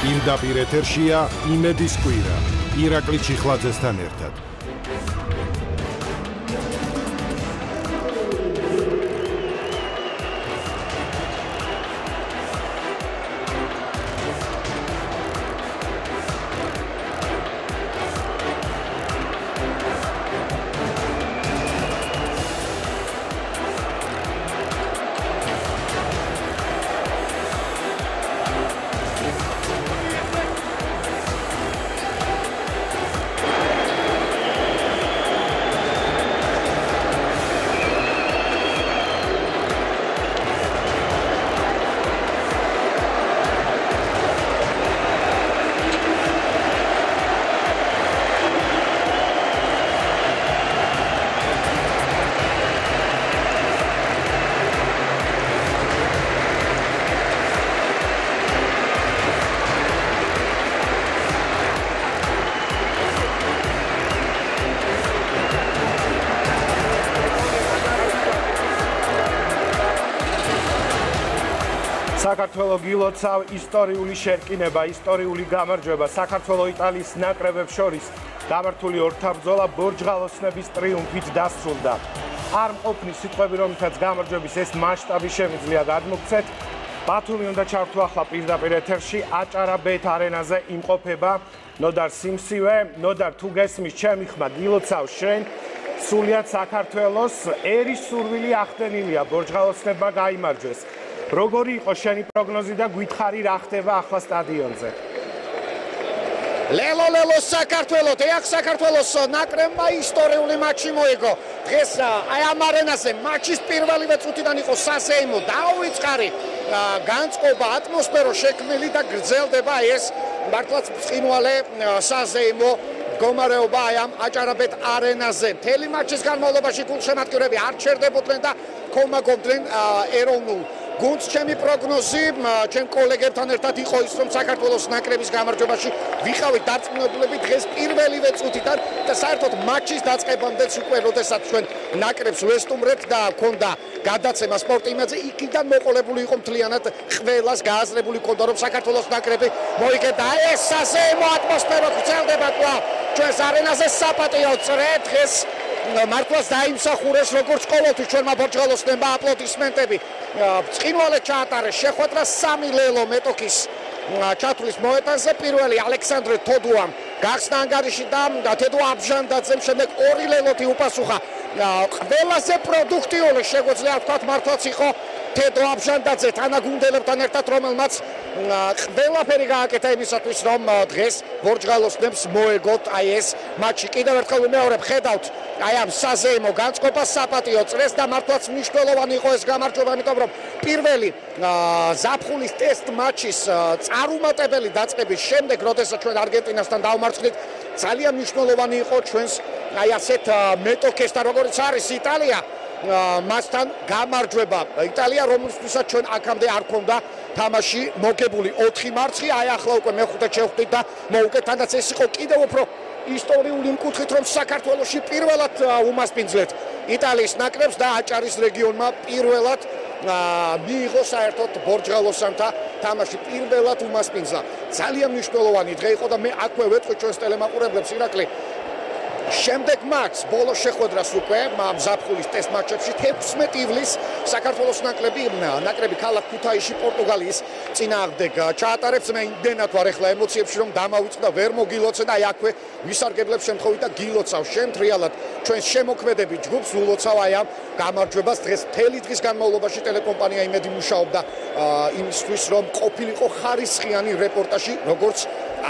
პირდაპირ ეთერშია იმედის კვირა ირაკლი ჩიხლაძესთან ერთად საქართველოს გილოცავ ისტორიული შერკინება, ისტორიული გამარჯვება საქართველოს იტალიის ნაკრებებს შორის გამართული ორთაბრძოლა ბორჯღალოსნების ტრიუმფით დასრულდა. არ მყოფნის სიტყვები, რომლითაც გამარჯვების ეს მასშტაბი შემიძლია გადმოგცეთ. ბათუმი უნდა ჩართო ახლა პირდაპირ ეთერში აჭარა ბეთ არენაზე იმყოფება ნოდარ სიმსივე, ნოდარ თუ გესმის ჩემი ხმა გილოცავ შენ სულიად საქართველოს ერის სურვილი ახდენილია ბორჯღალოსნებმა გამარჯვეს. როგორი იყო შენი პროგნოზი და გითხარი რა ხდება ახლა სტადიონზე? ლელო ლელო საქართველოს, ეახ საქართველოს ნაკრებმა ისტორიული მატჩი მოიგო. დღეს აი ამ არენაზე მატჩის პირველივე წუთიდან იყო სასეიმო დაუვიწყარი განწყობა ატმოსფერო შექმნილი და გრძელდება ეს მართლაც ცხინვალე სასეიმო გომარეობა აი ამ აჭარაბეთ არენაზე. მთელი მატჩის განმავლობაში გულშემატკივრები არ ჩერდებოდნენ და კომაგობდნენ ეროვნულ გუნდს ჩემი პროგნოზი ჩემ კოლეგებთან ერთად იყო ის რომ საქართველოს ნაკრების გამარჯვებაში ვიყავით დარწმუნებულები დღეს პირველივე წუთიდან და საერთოდ მატჩის დაწყებამდეც უკვე როდესაც ჩვენ ნაკრებს ვესტუმრებთ და ქონდა გადაცემა სპორტ იმედზე იქიდან მოყოლებული იყო მთლიანად ყველას გააზრებული ქონდა რომ საქართველოს ნაკრები მოიგებდა. აი ეს საზეიმო ატმოსფერო გრძელდება კვლავ ჩვენს არენაზე საპატიო წრე დღეს მართლაც დაიმსახურეს როგორც ყოველთვის ჩვენმა პორტუგალოსნებმა აპლოდისმენტები. წინვალე ჩაატარეს შეხვედრა სამი ლელო მეტოქის ჩათulis მოეტანზე პირველი ალექსანდრე თოდუამ გახსნა ანგარიში და თედო აბჟანდაძემ შემდეგ ორი ლელოთი უპასუხა. ყველაზე პროდუქტიული შეგვიძლია ვთქვათ მართლაც იყო თედო აბჟანდაძე თანაგუნდელებთან ერთად რომელმაც ყველაფერი გააკეთა იმისათვის რომ დღეს ბორჯგალოსნებს მოეგოთ აი ეს მატჩი. კიდევ ერთხელ ვიმეორებ ხედავთ აი ამ საზეიმო განწყობა საპატიო წრეს და მართლაც მნიშვნელოვანი იყო ეს გამარჯვება იმიტომ რომ პირველი ზაფხულის ტესტ მატჩის წარუმატებელი დაწყების შემდეგ როდესაც ჩვენ არგენტინასთან დავმარცხნით ძალიან მნიშვნელოვანი იყო ჩვენს აი ასეთ მეტოქესთან როგორც არის იტალია მასთან გამარჯვება იტალია რომელთვისაც ჩვენ აქამდე არ ქონდა თამაში მოგებული. 4 მარცხი აი ახლა უკვე მეხუთე შევხვდით და მოუკეთ. თანდაც ეს იყო კიდევ უფრო ისტორიული მკუთხით რომ საქართველოსი პირველად უმასპინძლეთ იტალიის ნაკრებს და აჭარის რეგიონმა პირველად მიიღო საერთოდ ბორჯღალოსანთა თამაში პირველად უმასპინძლა. ძალიან მნიშვნელოვანი დღე იყო და მე აქვე ვეთქვი ჩვენს ტელემაყურებლებს ირაკლი შემდეგ მატჩს ბოლო შეხვედრას უკვე მზაფხულის ტესტ მატჩებში 16 ივლისს საქართველოს ნაკრები ნაკრები ქალაქ ქუთაისში პორტუგალიის წინააღმდეგ ჩაატარებს მე იმდენად ვარ ახლა ემოციებში რომ დამავიწყდა ვერ მოგილოცე და აი აქვე ვისარგებლებ შემთხვევით და გილოცავ. შემთრიალად ჩვენს შემოქმედები ჯგუფს ულოცავ აი ამ გამარჯვებას. დღეს მთელი დღის განმავლობაში ტელეკომპანია იმედი მუშაობდა იმისთვის რომ ყოფილიყო ხარისხიანი რეპორტაჟი როგორც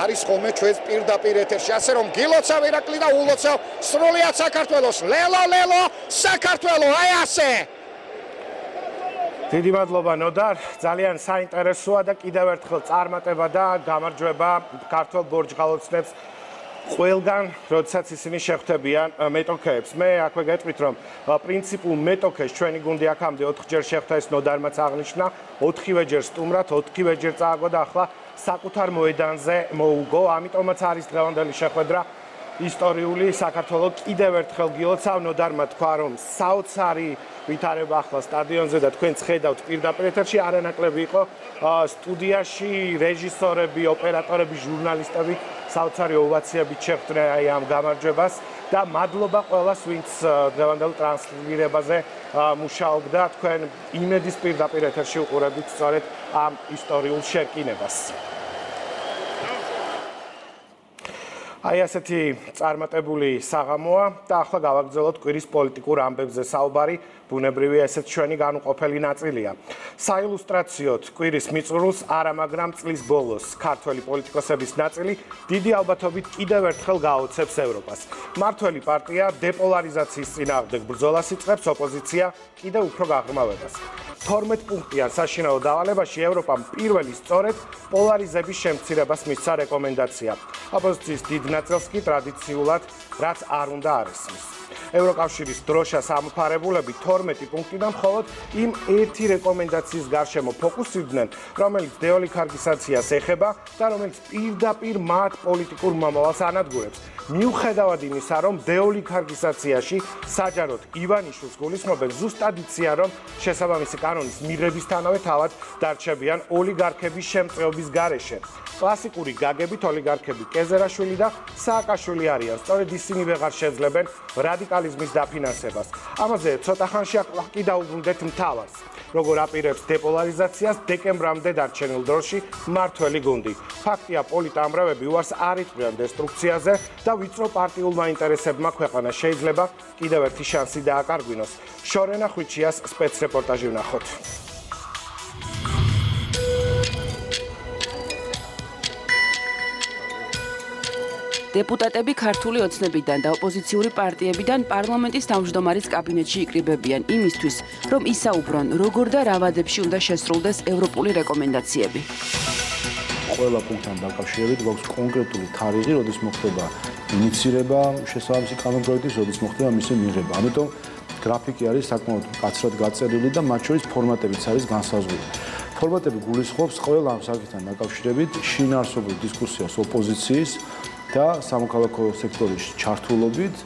არის ხოლმე ჩვენს პირდაპირ ეთერში. ასე რომ გილოცავ ირაკლი და ულოცავ სრულიად საქართველოს. ლელო ლელო საქართველო აი ასე. დიდი მადლობა ნოდარ. ძალიან საინტერესოა და კიდევ ერთხელ წარმატება და გამარჯვება ქართულ ბორჯღალოცნებს ყველგან როდესაც ისინი შეხვდებიან მეტოქეებს. მე აქვე გეტყვით რომ პრინციპულ მეტოქეს ჩვენი გუნდი აქამდე 4 ჯერ შეხვდა ეს ნოდარმაც აღნიშნა. 4-ვე ჯერ სტუმრად 4-ვე ჯერ წააგო და ახლა საკუთარ მოედანზე მოუგო, ამიტომაც არის დღევანდელი შეხვედრა. ისტორიული საქართველოს კიდევ ერთხელ გილოცავნოდარმა თქვა რომ საოცარი ვითარება ახლა სტადიონზე და თქვენ ხედავთ პირდაპირ ეთერში. არანაკლები იყო. სტუდიაში რეჟისორები, ოპერატორები, ჟურნალისტები საოცარი ოვაციები შეხვდნენ აი ამ გამარჯვებას და მადლობა ყველას ვინც დღევანდელ ტრანსლირებაზე მუშაობდა თქვენ იმედის პირდაპირ ეთერში უყურებით სწორედ ამ ისტორიულ შეკინებას აი ასეთი წარმატებული საღამოა და ახლა გავაგრძელოთ კვირის პოლიტიკურ ამბებზე საუბარი ბუნებრივია ესეც ჩვენი განუყოფელი ნაწილია. საილუსტრაციოდ კვირის მიწურულს არა მაგრამ წლის ბოლოს ქართველი პოლიტიკოსების ნაწილი დიდი ალბათობით კიდევ ერთხელ გაოცებს ევროპას. მართველი პარტია დეპოლარიზაციის წინააღმდეგ ბრძოლას იწყებს, ოპოზიცია კიდევ უფრო გაღრმავებას. 12 პუნქტიან საშინაო დავალებაში ევროპამ პირველი სწორედ პოლარიზების შემცირებას მისცა რეკომენდაცია. ოპოზიციის დიდ ნაწილს კი ტრადიციულად რაც არ უნდა არისმის. ევროკავშირის დროშა სამფარებულები 12 პუნქტიდან მხოლოდ იმ ერთი რეკომენდაციის გარშემო ფოკუსირდნენ, რომელიც დეოლიქარგიზაციას ეხება და რომელიც პირდაპირ მათ პოლიტიკურ მომავალს ანადგურებს. მიუხედავად იმისა, რომ დეოლიქარგიზაციაში საჯაროდ ივანიშვილს გულისხმობენ ზუსტად იციან, რომ შესაბამისი კანონის მიღებისთანავე თავად დარჩებიან ოლიგარქების შემწეობის გარეშე. კლასიკური გაგებით ოლიგარქები კეზერაშვილი და სააკაშვილი არიან. სწორედ ისინი ვეღარ შეძლებენ რადიკალიზმის დაფინანსებას. ამაზე ცოტა ხანში აკლა დაუბრუნდეთ მთავარს. როგორ აპირებს დეპოლარიზაციას დეკემბრამდე დარჩენილ დროში მართველი გუნდი. ფაქტია, პოლიტამრევები უარს არ იწვიან დესტრუქციაზე და ვიწრო პარტიულმა ინტერესებმა ქვეყანა შეიძლება კიდევ ერთი შანსი დააკარგვინოს. შორენა ხვიჩიას სპეცრეპორტაჟი ვნახოთ. დეპუტატები ქართული ოცნებიდან და ოპოზიციური პარტიებიდან პარლამენტის თავმჯდომარის კაბინეტში იკრიბებიან იმისთვის, რომ ისაუბრონ, როგორ და რა ვადებში უნდა შესრულდეს ევროპული რეკომენდაციები. ყველა პუნქტთან დაკავშირებით გვაქვს კონკრეტული თარიღი, როდის მოხდება ინიცირება შესაბამისი კანონპროექტის, როდის მოხდება მისი მიღება. ამიტომ გრაფიკი არის საკმაოდ კაცრად გაწერილი და მათ შორის ფორმატებიც არის განსაზღვრული. ფორმატები გულისხმობს ყველა ამ საკითხთან დაკავშირებით შინაარსობრივ დისკუსიას ოპოზიციის და სამოქალაქო სექტორის ჩართულობით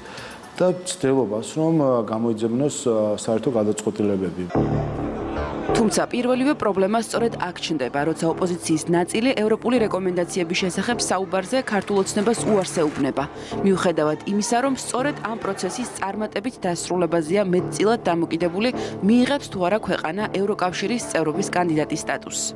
და ცდილობას, რომ გამოიძებნოს საერთო გადაწყვეტილებები. თუმცა პირველივე პრობლემა სწორედ აქ ჩნდება, როცა ოპოზიციის ნაწილი ევროპული რეკომენდაციების შესახებ საუბარზე ქართულოცნებას უარსეუბნება. მიუხედავად იმისა, რომ სწორედ ამ პროცესის წარმატებით დასრულებაზეა მეტწილად დამოკიდებული, მიიღებს თუ არა ქვეყანა ევროკავშირის წევრობის კანდიდატის სტატუსს.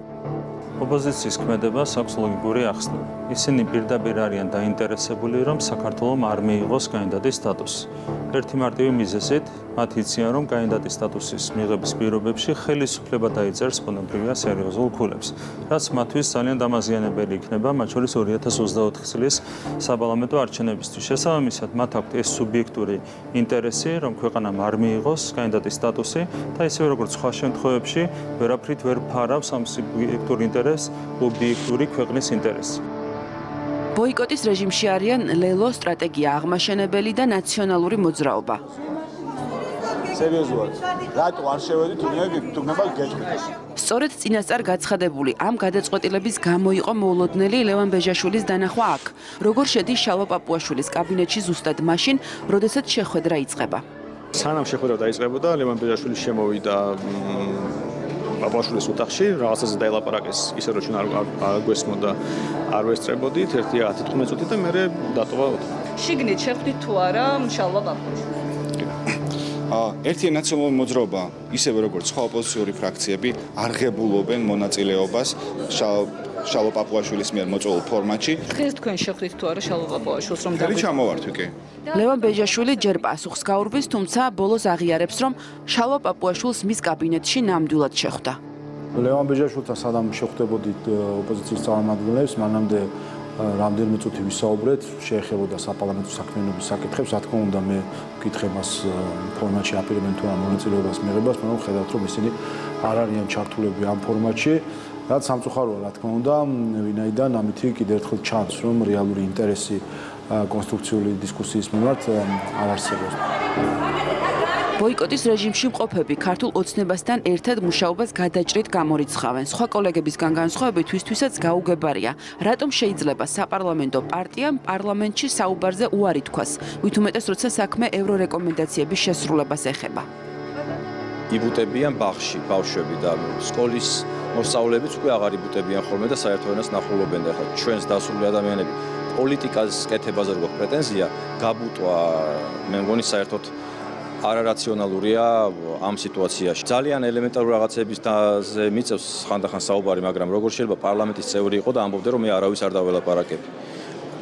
ოპოზიციის ქმედებას აქვს ლოგიკური ახსნა. ისინი პირდაპირ არიან დაინტერესებული, რომ საქართველოს არ მიიღოს კანდიდატის სტატუსი. ერთი მარტივი მიზეზით, მათ იციან, რომ კანდიდატის სტატუსის მიღების პირობებში ხელისუფლება დაიწერს პონებრივია სერიოზულ ქულებს, რაც მათთვის ძალიან დამაზიანებელი იქნება, მათ შორის 2024 წლის საპარლამენტო არჩევნებისთვის. შესაბამისად, მათ აქვთ ეს სუბიექტური ინტერესი, რომ ქვეყანამ არ მიიღოს კანდიდატის სტატუსი და ისევე როგორც სხვა შემთხვევებში, ვერაფრით ვერ ფარავს ამ სუბიექტურ ინტერესს ობიექტური ქვეყნის ინტერესი. ბოიკოტის რეჟიმში არიან ლელო სტრატეგია აღმაშენებელი და ნაციონალური მოძრაობა. სერიოზულად. რატო არ შევედით თუნდაც თუნდაც გეტყვით? სწორედ წინასწარ გაცხადებული ამ გადაწყვეტილების გამო იყო მოულოდნელი ლევან ბეჟაშვილის დანახვა აქ. როგორ შედის შალვა პაპუაშვილის კაბინეტში ზუსტად მაშინ, როდესაც შეხვედრა იწყება? სანამ შეხვედრა დაიწყებოდა, ლევან ბეჟაშვილი შემოვიდა პაპაშვილის ოთახში რაღაცაზე დაელაპარაკეს. ისე რომ ჩვენ არ გვესმოდა არ ვესწრებოდით ერთი 10-15 წუთი და მე დატოვა ოთახი. შიგნით შეხვდით თუ არა მშალვა პაპაშვილი ა ერთი ნაციონალური მოძრაობა ისევე როგორც სხვა ოპოზიციური ფრაქციები არღებულობენ მონაწილეობას შალო პაპუაშვილის მიერ მოწვეულ ფორმატში. დღეს თქვენ შეხვდით თუ არა შალო პაპუაშვილს რომ დაგვიწყო? ჩამოვართ კი. ლევან ბეჟაშვილი ჯერ პასუხს გაურბის, თუმცა ბოლოს აღიარებს, რომ შალო პაპუაშვილს მის კაბინეტში ნამდვილად შეხვდა. ლევან ბეჟაშვილთან სადამ შეხვდებოდით ოპოზიციის წარმომადგენლებს, მანამდე რამდენიმე წუთი ვისაუბრეთ, შეეხებოდა საპარლამენტო საქმიანობის საკითხებს, რა თქმა უნდა, მე ვკითხე მას ფორმატში აპირებენ თუ არა მონაწილეობას მიღებას, მაგრამ ხედავთ, რომ ისინი არ არიან ჩართულები ამ ფორმატში. რაც სამწუხაროა რა თქმა უნდა ვინაიდან ამითი კიდევ ერთხელ ჩანს რომ რეალური ინტერესი კონსტრუქციული დისკუსიის მიმართ არ არსებობს ბოიკოტის რეჟიმში მყოფები ქართულ ოცნებასთან ერთად მუშაობას გადაჭრით გამორიცხავენ. სხვა კოლეგებისგან განსხვავებით თვისთვისაც გაუგებარია, რატომ შეიძლება საპარლამენტო პარტიამ პარლამენტში საუბარზე უარი თქვას, ვით უმეტეს როცა საქმე ევრორეკომენდაციების შესრულებას ეხება. იბუტებიან ბაღში ბავშვები და სკოლის მოსწავლეებიც უკვე აღარ იბუტებიან ხოლმე და საერთო ენას ნახულობენ და ხა ჩვენს დასული ადამიანები პოლიტიკას კეთებაზე როგორ პრეტენზია გაბუტვა მე მგონი საერთოდ არარაციონალურია ამ სიტუაციაში. ძალიან ელემენტარული რაღაცების დაზე მიწევს ხანდახან საუბარი, მაგრამ როგორ შეიძლება პარლამენტის წევრი იყო და ამბობდა რომ მე არავის არ დაველაპარაკებ.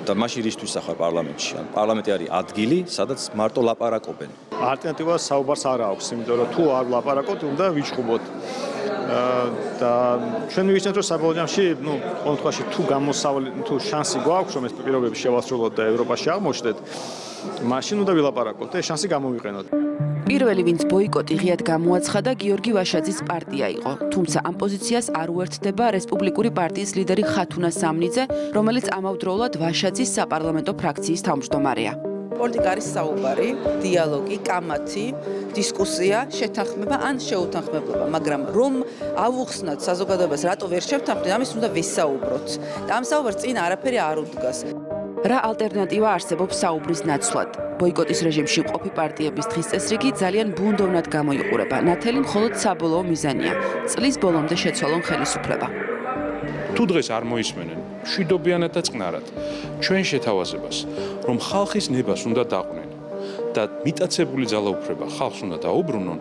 და მაშინ რისთვის ახლა პარლამენტში? ან პარლამენტი არის ადგილი, სადაც მარტო ლაპარაკობენ. ალტერნატივა საუბარს არ აქვს, იმიტომ რომ თუ არ ლაპარაკობთ, უნდა ვიჩხუბოთ. და ჩვენ მივიჩნევთ რომ საბოლოო ჯამში, ну, ყოველ შემთხვევაში თუ გამოსავალი, თუ შანსი გვაქვს რომ ეს პირობები შევასრულოთ და ევროპაში აღმოჩნდეთ, მაშინ უნდა ვილაპარაკოთ და შანსი გამოვიყენოთ. პირველი ვინც ბოიკოტი ღიად გამოაცხადა გიორგი ვაშაძის პარტია იყო. თუმცა ამ პოზიციას არ უერთდება რესპუბლიკური პარტიის ლიდერი ხათუნა სამნიძე, რომელიც ამავდროულად ვაშაძის საპარლამენტო ფრაქციის თავმჯდომარეა. პოლიტიკა არის საუბარი, დიალოგი, კამათი, დისკუსია, შეთანხმება ან შეუთანხმებლობა, მაგრამ რომ ავუხსნათ საზოგადოებას, რატო ვერ შევთანხმდით, ამის უნდა ვისაუბროთ. და ამ საუბარს წინ არაფერი არ უდგას. რა ალტერნატივა არსებობს საუბრის ნაცვლად? ბოიკოტის რეჟიმში მყოფი პარტიების დღის წესრიგი ძალიან ბუნდოვნად გამოიყურება. ნათელი მხოლოდ საბოლოო მიზანია. წლის ბოლომდე შეცვალონ ხელისუფლება. თუ დღეს არ მოისმენენ, შვიდობიანად და წყნარად ჩვენ შეთავაზებას, რომ ხალხის ნებას უნდა დაყვნენ და მიტაცებული ძალაუფლება ხალხს უნდა დაუბრუნონ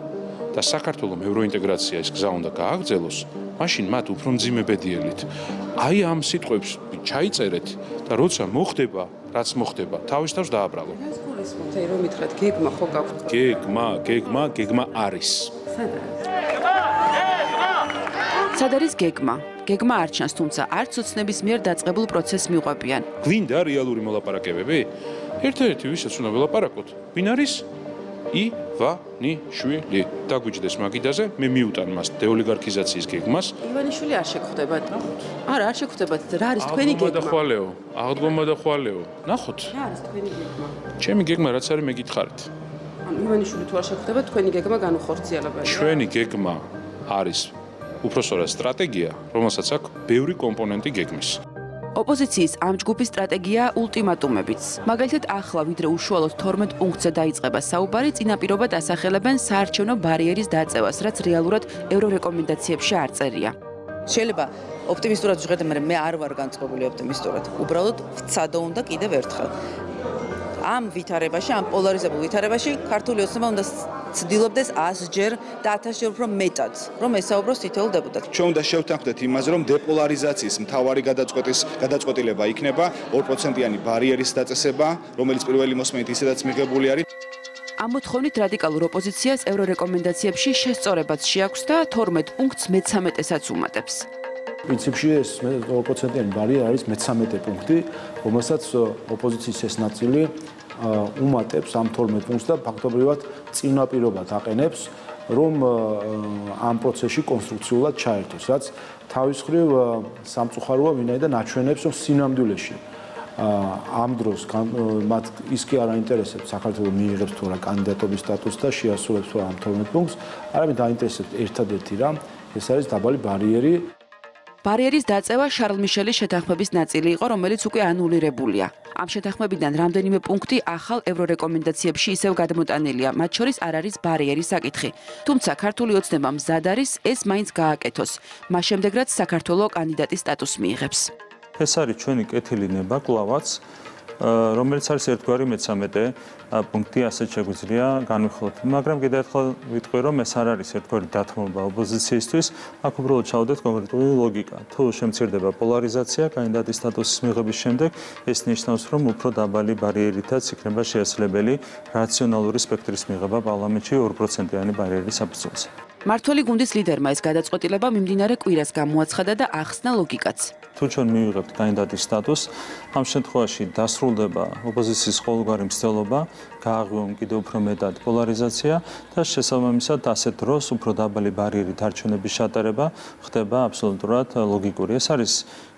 და საქართველოს ევროინტეგრაციის გზა უნდა გააგრძელოს, მაშინ მათ უფრო მძიმე ბედიელით აი ამ სიტყვებს ჩაიწერეთ და როცა მოხდება, რაც მოხდება, თავის თავს დააბრალო. ეს გულისხმობთ, აი რომ მითხრათ, გეგმა ხო გაქვთ? გეგმა, გეგმა, გეგმა არის. სად არის გეგმა? გეგმა არ ჩანს, თუმცა არც ოცნების მიერ დაწყებულ პროცესს მიყვებიან. გვინდა რეალური მოლაპარაკებები? ერთ-ერთი ვისაც უნდა ველაპარაკოთ, ვინ არის? ივანიშვილი. დაგვიჯდეს მაგიდაზე, მე მივუტან მას დეოლიგარქიზაციის გეგმას. ივანიშვილი არ შეგხვდებათ. არა, არ შეგხვდებათ. რა არის თქვენი გეგმა? დახვალეო, აღდგომა დახვალეო. ნახოთ. რა არის თქვენი გეგმა? ჩემი გეგმა რაც არის მე გითხარით. ივანიშვილი თუ არ შეგხვდება, თქვენი გეგმა განუხორციელებელი. ჩვენი გეგმა არის უფროსორას სტრატეგია, რომელსაც აქვს ბევრი კომპონენტი გეგმის. ოპოზიციის ამ ჯგუფის სტრატეგია ულტიმატუმებიც. მაგალითად, ახლა ვიდრე უშუალოდ 12 პუნქტზე დაიწყება საუბარი, წინაპირობად ასახელებენ საარჩევნო ბარიერის დაწევას, რაც რეალურად ევრორეკომენდაციებში არ წერია. შეიძლება ოპტიმისტურად ვჟღერდე, მაგრამ მე არ ვარ განწყობილი ოპტიმისტურად. უბრალოდ ვცადო უნდა კიდევ ერთხელ. ამ ვითარებაში, ამ პოლარიზებულ ვითარებაში ქართული ოცნება უნდა ცდილობდეს 100ჯერ და 1000ჯერ უფრო მეტად, რომ ესაუბროს თითოეულ დეპუტატს. ჩვენ უნდა შევთანხმდეთ იმაზე, რომ დეპოლარიზაციის მთავარი გადაწყვეტის გადაწყვეტილება იქნება 2%-იანი ბარიერის დაწესება, რომელიც პირველი მოსმენით ისედაც მიღებული არის. ამ მოთხოვნით რადიკალურ ოპოზიციას ევრორეკომენდაციებში შესწორებაც შეაქვს და 12 პუნქტს მე-13-ესაც უმატებს. პრინციპში ეს 2%-იანი ბარიერი არის მე-13 პუნქტი, რომელსაც ოპოზიციის ეს ნაწილი უმატებს ამ 12 პუნქტს და ფაქტობრივად წინაპირობად აყენებს რომ ამ პროცესში კონსტრუქციულად ჩაერთოს, რაც თავის მხრივ სამწუხაროა ვინაიდან აჩვენებს რომ სინამდვილეში ამ დროს მათ ის კი არ აინტერესებს საქართველოს მიიღებს თუ რა კანდიდატობის სტატუსს და შეასრულებს თუ ამ 12 პუნქტს, არამედ აინტერესებს ერთადერთი რამ, ეს არის დაბალი ბარიერი ბარიერის დაწევა შარლ მიშელის შეთანხმების ნაწილი იყო, რომელიც უკვე ანულირებულია. ამ შეთანხმებიდან რამდენიმე პუნქტი ახალ ევრორეკომენდაციებში ისევ გადმოტანილია, მათ შორის არ არის ბარიერის საკითხი. თუმცა ქართული ოცნება მზად არის ეს მაინც გააკეთოს. მას შემდეგ რაც საქართველოს კანდიდატის სტატუსს მიიღებს. ეს არის ჩვენი კეთილი ნება კლავაც. რომელიც არის ერთგვარი მე-13 პუნქტი ასეთ შეგვიძლია განვიხილოთ. მაგრამ კიდევ ერთხელ ვიტყვი, რომ ეს არ არის ერთგვარი დათმობა ოპოზიციისთვის, აქ უბრალოდ ჩავდეთ კონკრეტული ლოგიკა. თუ შემცირდება პოლარიზაცია კანდიდატის სტატუსის მიღების შემდეგ, ეს ნიშნავს, რომ უფრო დაბალი ბარიერითაც იქნება შესაძლებელი რაციონალური სპექტრის მიღება პარლამენტში 2%-იანი ბარიერის საფუძველზე. მართველი გუნდის ლიდერმა ეს გადაწყვეტილება მიმდინარე კვირას გამოაცხადა და ახსნა ლოგიკაც. თუ ჩვენ მივიღებთ კანდიდატის სტატუსს, ამ შემთხვევაში დასრულდება ოპოზიციის ყოველგვარი მცდელობა, გააღვიონ კიდევ უფრო მეტად პოლარიზაცია და შესაბამისად ასეთ დროს უფრო დაბალი ბარიერით არჩევნების ჩატარება ხდება აბსოლუტურად ლოგიკური. ეს არის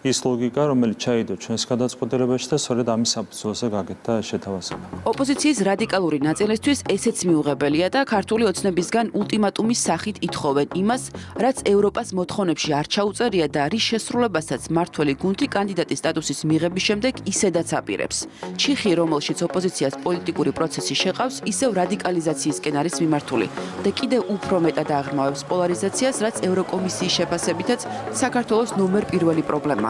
ის ლოგიკა, რომელიც ჩაიდო ჩვენს გადაწყვეტილებაში და სწორედ ამის საფუძველზე გაკეთდა შეთავაზება. ოპოზიციის რადიკალური ნაწილისთვის ესეც მიუღებელია და ქართული ოცნებისგან ულტიმატუმის სახით ითხოვენ იმას, რაც ევროპას მოთხოვნებში არ ჩაუწერია და რის შესრულებასაც მართველი გუნდი კანდიდატის სტატუსის მიღების შემდეგ ისედაც აპირებს. ჩიხი, რომელშიც ოპოზიციას პოლიტიკური პროცესი შეყავს, ისევ რადიკალიზაციისკენ არის მიმართული და კიდევ უფრო მეტად აღრმავებს პოლარიზაციას, რაც ევროკომისიის შეფასებითაც საქართველოს ნომერ პირველი პრობლემაა.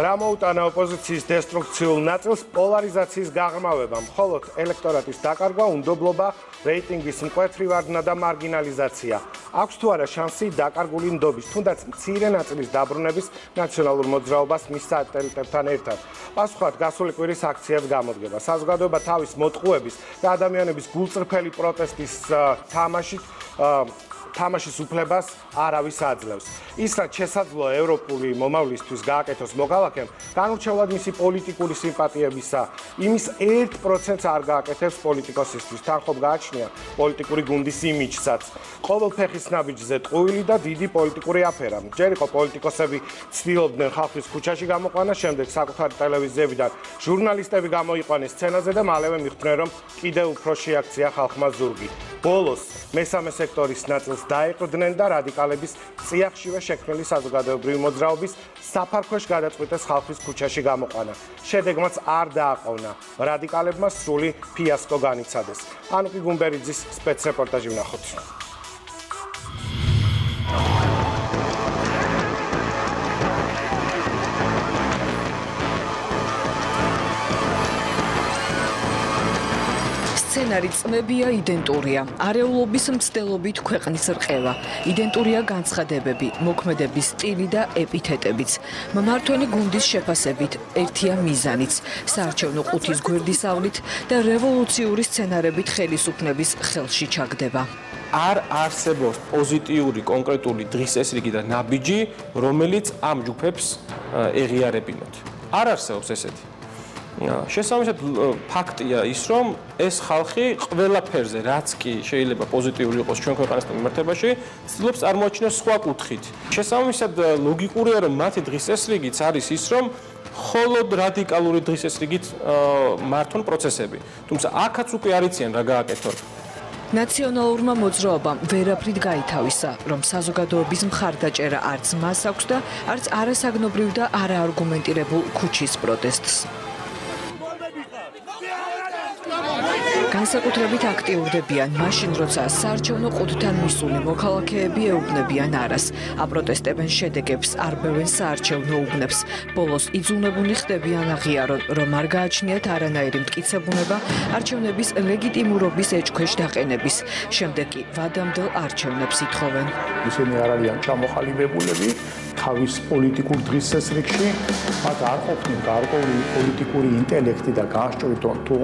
რა მოუტანა ოპოზიციის დესტრუქციულ ნაწილს პოლარიზაციის გაღრმავება, მხოლოდ ელექტორატის დაკარგვა, უნდობლობა, რეიტინგის მკვეთრი ვარდნა და მარგინალიზაცია. აქვს თუ არა შანსი დაკარგული ნდობის, თუნდაც მცირე ნაწილის დაბრუნების ნაციონალურ მოძრაობას მის სატელიტებთან ერთად. პასუხად გასული კვირის აქციებს გამოდგება. საზოგადოება თავის მოტყუების და ადამიანების გულწრფელი პროტესტის თამაშით თამაშის უფლებას არავის აძლევს. ის რაც შესაძლოა ევროპული მომავლისთვის გააკეთოს მოქალაქემ, განურჩევლად მისი პოლიტიკური სიმპათიებისა, იმის 1%-ს არ გააკეთებს პოლიტიკოსისთვის. თან ხომ გააჩნია პოლიტიკური გუნდის იმიჯსაც. ყოველ ფეხის ნაბიჯზე ტყუილი და დიდი პოლიტიკური აფერა. ჯერ იყო პოლიტიკოსები ცდილობდნენ ხალხის ქუჩაში გამოყვანა, შემდეგ საკუთარი ტელევიზიებიდან ჟურნალისტები გამოიყვანეს სცენაზე და მალევე მიხვდნენ რომ კიდევ უფრო შეაქცია ხალხმა ზურგი. ბოლოს მესამე სექტორის ნაწილს დაეყრდნენ და რადიკალების წიაღშივე შექმნილი საზოგადოებრივი მოძრაობის საფარქვეშ გადაწყვეტეს ხალხის ქუჩაში გამოყვანა. შედეგმაც არ დააყოვნა. რადიკალებმა სრული ფიასკო განიცადეს. ანუკი გუმბერიძის სპეცრეპორტაჟი ვნახოთ. სცენარი წმებია იდენტურია. არეულობის მცდელობით ქვეყნის რყევა. იდენტურია განცხადებები, მოქმედების სტილი და ეპითეტებიც. მმართველი გუნდის შეფასებით ერთია მიზანიც: საარჩევნო ყუთის გვერდისავლით და რევოლუციური სცენარებით ხელისუფლების ხელში ჩაგდება. არ არსებობს პოზიტიური კონკრეტული დღის ესრიგი და ნაბიჯი, რომელიც ამ ჯგუფებს ეღიარებინოთ. არ არსებობს ესეთი. შესაბამისად ფაქტია ის, რომ ეს ხალხი ყველაფერზე, რაც კი შეიძლება პოზიტიური იყოს ჩვენ ქვეყანის მიმართებაში, ცდილობს წარმოაჩინოს სხვა კუთხით. შესაბამისად ლოგიკურია, რომ მათი დღის ეს რიგიც არის ის, რომ холод რადიკალური დღის ეს რიგით მართონ პროცესები. თუმცა აქაც უკვე არიციან რა გააკეთონ. ნაციონალურმა მოძრაობამ ვერაფრით გაითავისა, რომ საზოგადოების მხარდაჭერა არც მას აქვს და არც არასაგნობრივ და არაარგუმენტირებულ ქუჩის პროტესტს. განსაკუთრებით აქტიურდებიან მაშინ, როცა საარჩევნო ყუთთან მისული მოქალაქეები ეუბნებიან არას, აპროტესტებენ შედეგებს, არბევენ საარჩევნო უბნებს. ბოლოს იძულებული ხდებიან აღიარონ, რომ არ გააჩნიათ არანაირი მტკიცებუნება არჩევნების ლეგიტიმურობის ეჭქვეშ დაყენების. შემდეგ კი ვადამდელ არჩევნებს ითხოვენ. ისინი არ არიან ჩამოყალიბებულები თავის პოლიტიკურ დღესასრიგში, მათ არ ყოფნით გარკვეული პოლიტიკური ინტელექტი და გასჭრიტონ თუ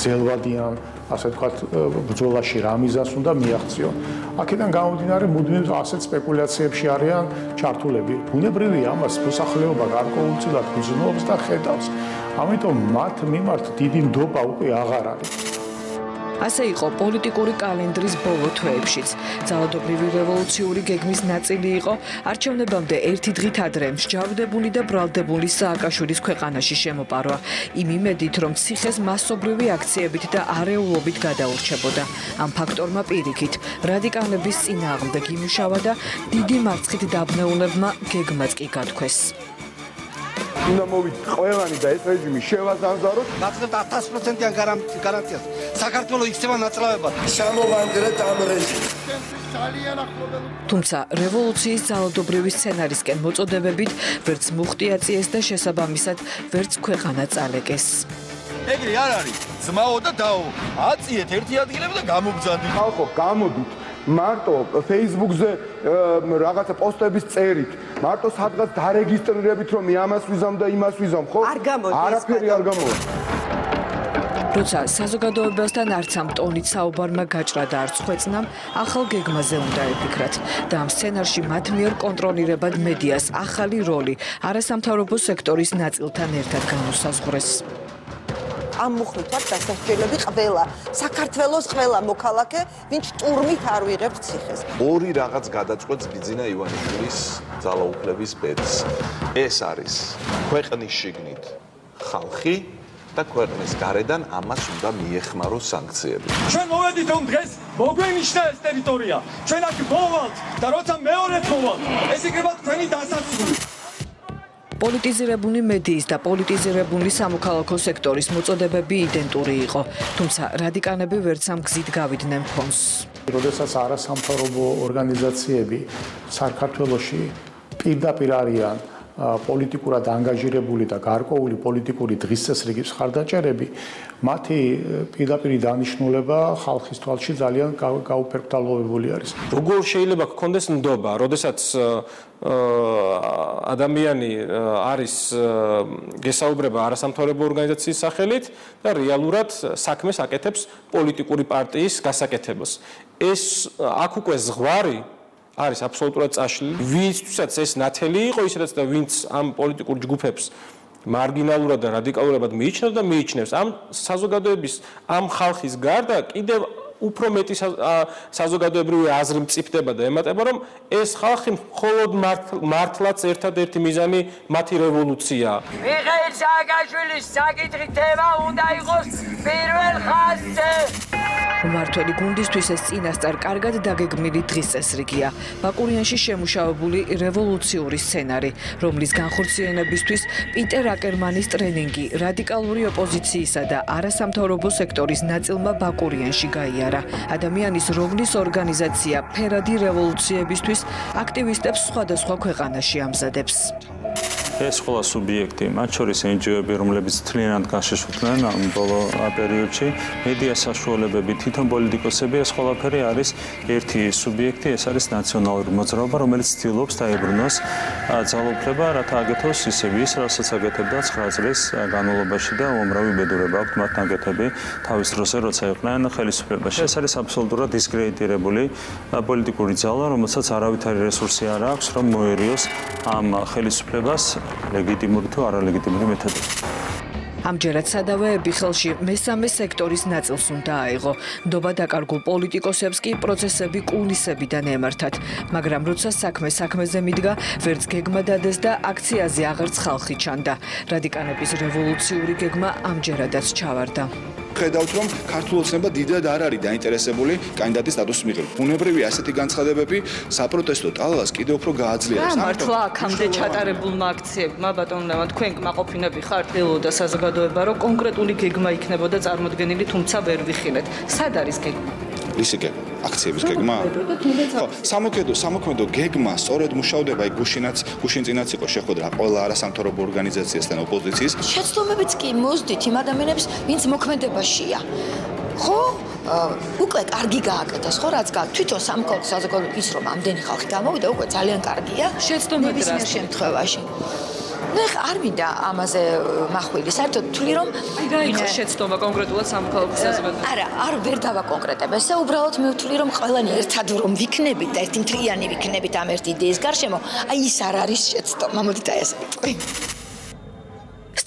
ძელვადიან ასე ვთქვათ, ბრძოლაში რა მიზანს უნდა მიაღწიონ. აქედან გამომდინარე, მუდმივ ასეთ სპეკულაციებში არიან ჩართულები. ბუნებრივია ამას მოსახლეობა გარკვეულწილად გრძნობს და ხედავს. ამიტომ მათ მიმართ დიდი ნდობა უკვე აღარ არის. ასე იყო პოლიტიკური კალენდრის ბოლო თვეებშიც. ძალადობრივი რევოლუციური გეგმის ნაწილი იყო არჩევნებამდე ერთი დღით ადრე მსჯავრდებული და ბრალდებული სააკაშვილის ქვეყანაში შემოპარვა. იმ იმედით, რომ ციხეს მასობრივი აქციებით და არეულობით გადაურჩებოდა. ამ ფაქტორმა პირიქით, რადიკალების წინააღმდეგ იმუშავა და დიდი მარცხით დაბნეულებმა გეგმაც კი გათქვეს. უნდა მოვიდეთ ყველანი და ეს რეჟიმი შევაზანზაროთ. ნაცნობ 1000%-იან გარანტიას. საქართველოს იქცევა ნაწლავებად. შემოვანგრეთ ამ რეჟიმს. თუმცა რევოლუციის ძალადობრივი სცენარისკენ მოწოდებებით ვერც მუხტიაციეს და შესაბამისად ვერც ქვეყანა წალეკეს. ეგრე არ არის. ძმაო და დაო. აწიეთ ერთი ადგილები და გამოგზავნით. ხალხო, გამოდით. მარტო Facebook-ზე რაღაცა პოსტების წერით, მარტო სადღაც დარეგისტრირებით რომ მე ამას ვიზამ და იმას ვიზამ, ხო? არ გამოდის. არაფერი არ გამოდის. როცა საზოგადოებასთან არც ამ ტონით საუბარმა გაჭრა და არც ხვეწნამ, ახალ გეგმაზე უნდა ეფიქრათ და ამ სცენარში მათ მიერ კონტროლირებად მედიას ახალი როლი არასამთავრობო სექტორის ნაწილთან ერთად განუსაზღვრეს. ამ მუხლით ვარ დასასჯელები ყველა საქართველოს ყველა მოქალაქე, ვინც ტურმით არ ვიღებს ციხეს. ორი რაღაც გადაწყვეტს ბიძინა ივანიშვილის ძალაუფლების ბედს. ეს არის ქვეყნის შიგნით ხალხი და ქვეყნის გარედან ამას უნდა მიეხმაროს სანქციები. ჩვენ მოვედით რომ დღეს მოგვენიშნა ეს ტერიტორია. ჩვენ აქ მოვალთ და როცა მეორედ მოვალთ, ეს იქნება თქვენი დასასრული. პოლიტიზირებული მედიის და პოლიტიზირებული სამოქალაქო სექტორის მოწოდებები იდენტური იყო, თუმცა რადიკალები ვერც ამ გზით გავიდნენ ფონს. როდესაც არასამთავრობო ორგანიზაციები საქართველოში პირდაპირ არიან პოლიტიკურად ანგაჟირებული და გარკვეული პოლიტიკური დღისწესრიგის ხარდაჭერები, მათი პირდაპირ დანიშნულება ხალხის თვალში ძალიან გაუფერფთალოვებული არის. როგორ შეიძლება გქონდეს ნდობა, როდესაც ადამიანი არის გესაუბრება არასამთავრობო ორგანიზაციის სახელით და რეალურად საქმეს აკეთებს პოლიტიკური პარტიის გასაკეთებას. ეს აქ უკვე ზღვარი არის აბსოლუტურად წაშლილი. ვინცაც ეს ნათელი იყო, ისედაც და ვინც ამ პოლიტიკურ ჯგუფებს მარგინალურად და რადიკალურად მიიჩნევს და მიიჩნევს ამ საზოგადოების ამ ხალხის გარდა კიდევ უფრო მეტი საზოგადოებრივი აზრი მწიფდება და ემატება რომ ეს ხალხი მხოლოდ მართლაც ერთადერთი მიზანი მათი რევოლუციაა. მიხეილ სააკაშვილის საკითხი თემა უნდა იყოს პირველ ხაზზე. მართველი გუნდისთვის ეს წინასწარ კარგად დაგეგმილი დღის წესრიგია. ბაკურიანში შემუშავებული რევოლუციური სცენარი, რომლის განხორციელებისთვის პიტერ აკერმანის ტრენინგი რადიკალური ოპოზიციისა და არასამთავრობო სექტორის ნაწილმა ბაკურიანში გაიარა. ადამიანის რომლის ორგანიზაცია ფერადი რევოლუციებისთვის აქტივისტებს სხვადასხვა ქვეყანაში ამზადებს. ეს ყველა სუბიექტი, მათ შორის NGO-ები, რომლებიც თლიანად გაშეშუდნენ ამ ბოლო პერიოდში, მედია საშუალებები, თვითონ პოლიტიკოსები, ეს ყველაფერი არის ერთი სუბიექტი, ეს არის ნაციონალური მოძრაობა, რომელიც ცდილობს დაებრუნოს ძალაუფლება, რათა აგეთოს ისევ ის, რასაც აკეთებდა 9 წლის განმავლობაში და უამრავი ბედურება აქვს მათ ნაკეთები თავის დროზე, როცა იყვნენ ხელისუფლებაში. ეს არის აბსოლუტურად დისკრედიტირებული პოლიტიკური ძალა, რომელსაც არავითარი რესურსი არ აქვს, რომ მოერიოს ამ ხელისუფლებას ლეგიტიმური თუ არალეგიტიმური მეთოდით. ამჯერად სადავეები ხელში მესამე სექტორის ნაწილს უნდა აიღო. ნდობა დაკარგულ პოლიტიკოსებს კი პროცესები კულისებიდან ემართათ, მაგრამ როცა საქმე საქმეზე მიდგა, ვერც გეგმა დადეს და აქციაზე აღარც ხალხი ჩანდა. რადიკალების რევოლუციური გეგმა ამჯერადაც ჩავარდა. ხედავთ რომ ქართულ ოცნება დიდად არ არის დაინტერესებული კანდიდატის სტატუსის მიღებით. ბუნებრივი ასეთი განცხადებები საპროტესტო ტალღას კიდევ უფრო გააძლიერებს. ამ მართლა აქამდე ჩატარებულმა აქციებმა ბატონო თქვენ კმაყოფინები ხართ ელო და საზოგადოება რომ კონკრეტული გეგმა იქნებოდა წარმოქმნილი, თუმცა ვერ ვიხილეთ. სად არის გეგმა? ისი გეგმა? აქციების გეგმა? ხო, სამოქმედო სამოქმედო გეგმა სწორედ მუშავდება აი გუშინაც, გუშინწინაც იყო შეხვედრა ყველა არასამთავრობო ორგანიზაციასთან ოპოზიციის. შეცდომებიც კი მოსდით იმ ადამიანებს, ვინც მოქმედებაშია. ხო? უკვე კარგი გააკეთეს ხო რაც გა თვითონ სამკოლო საზოგადოების ის რომ ამდენი ხალხი გამოვიდა უკვე ძალიან კარგია შეცდომები რა შემთხვევაში ნუ ხა არ მინდა ამაზე მახვილი. საერთოდ თვლი რომ აი რა იყო შეცდომა კონკრეტულად სამხალხო საზოგადოებაში? არა, არ ვერ დავაკონკრეტებ. ესე უბრალოდ მე ვთვლი რომ ყველანი ერთად რომ ვიქნებით და ერთი მთლიანი ვიქნებით ამ ერთი იდეის გარშემო, აი ის არ არის შეცდომა. ესე ვიტყვი.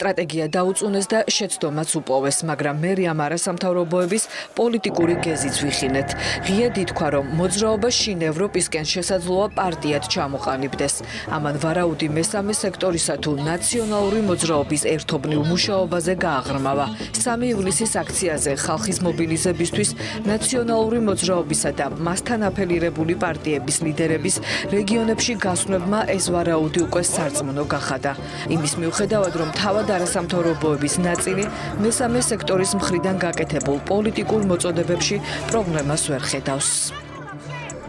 სტრატეგია დაუწუნეს და შეცდომაც უპოვეს, მაგრამ მერი ამ არასამთავრობოების პოლიტიკური გეზიც ვიხინეთ. ღიად ითქვა, რომ მოძრაობა შინ ევროპისკენ შესაძლოა პარტიად ჩამოყალიბდეს. ამან ვარაუდი მესამე სექტორისა თუ ნაციონალური მოძრაობის ერთობნივ მუშაობაზე გააღრმავა. 3 ივლისის აქციაზე ხალხის მობილიზებისთვის ნაციონალური მოძრაობისა და მასთან აფილირებული პარტიების ლიდერების რეგიონებში გასვლებმა ეს ვარაუდი უკვე სარწმუნო გახადა. იმის მიუხედავად, რომ თავად არასამთავრობოების ნაწილი მესამე სექტორის მხრიდან გაკეთებულ პოლიტიკურ მოწოდებებში პრობლემას ვერ ხედავს.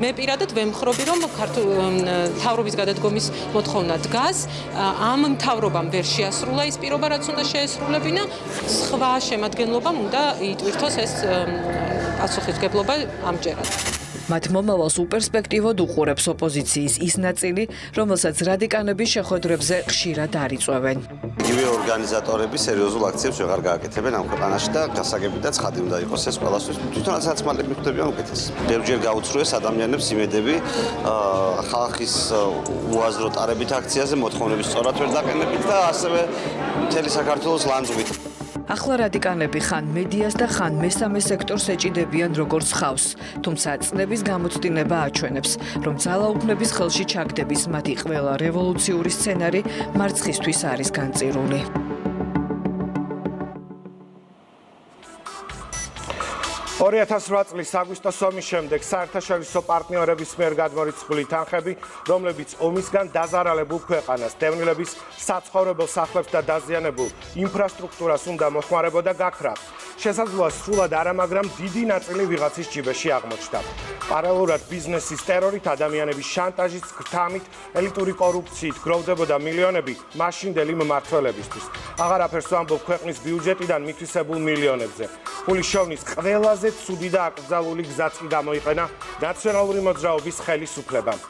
მე პირადად ვემხრობი რომ თავრობის გადადგომის მოთხოვნა დგას. ამ თავრობამ ვერ შეასრულა ის პირობა რაც უნდა შეესრულებინა სხვა შემადგენლობამ უნდა იტვირთოს ეს პასუხისგებლობა ამჯერად მათ მომავალს უპერსპექტივოდ უყურებს ოპოზიციის ის ნაწილი, რომელსაც რადიკალების შეხვედრებზე ხშირად არიწევენ. იგივე ორგანიზატორები სერიოზულ აქციებს ვეღარ გააკეთებენ ამ ქვეყანაში და გასაგები და ცხადი უნდა იყოს ეს ყველასთვის. თვითონაც საცმალები ხვდებიან უკეთეს. ბევრჯერ გაუწრუეს ადამიანებს იმედები ხალხის უაზრო ტარებით აქციაზე მოთხოვნების სწორად ვერ დაყენებით და ასევე მთელი საქართველოს ლანძღვით. ახლა რადიკალები ხან მედიას და ხან მესამე სექტორს ეჭიდებიან როგორც ხავს, თუმცა წნების გამოცდილება აჩვენებს, რომ ძალაუფლების ხელში ჩაგდების მათი ყველა რევოლუციური სცენარი მარცხისთვის არის განწირული. 2008 წლის აგვისტოს ომის შემდეგ საერთაშორისო პარტნიორების მიერ გადმორიცხული თანხები, რომლებიც ომისგან დაზარალებულ ქვეყანას, დევნილების საცხოვრებელ სახლებს და დაზიანებულ ინფრასტრუქტურას უნდა მოხმარებოდა გაქრა. შესაძლოა სრულად არა, მაგრამ დიდი ნაწილი ვიღაცის ჯიბეში აღმოჩნდა. პარალელურად ბიზნესის ტერორით, ადამიანების შანტაჟით, გრთამით, ელიტური კორუფციით გროვდებოდა მილიონები მაშინდელი მმართველებისთვის. აღარაფერს ვამბობ ქვეყნის ბიუჯეტიდან მითვისებულ მილიონებზე. ფულის შოვნის ყველაზე ცუდი და აკრძალული გზაც კი გამოიყენა ნაციონალური მოძრაობის ხელისუფლებამ.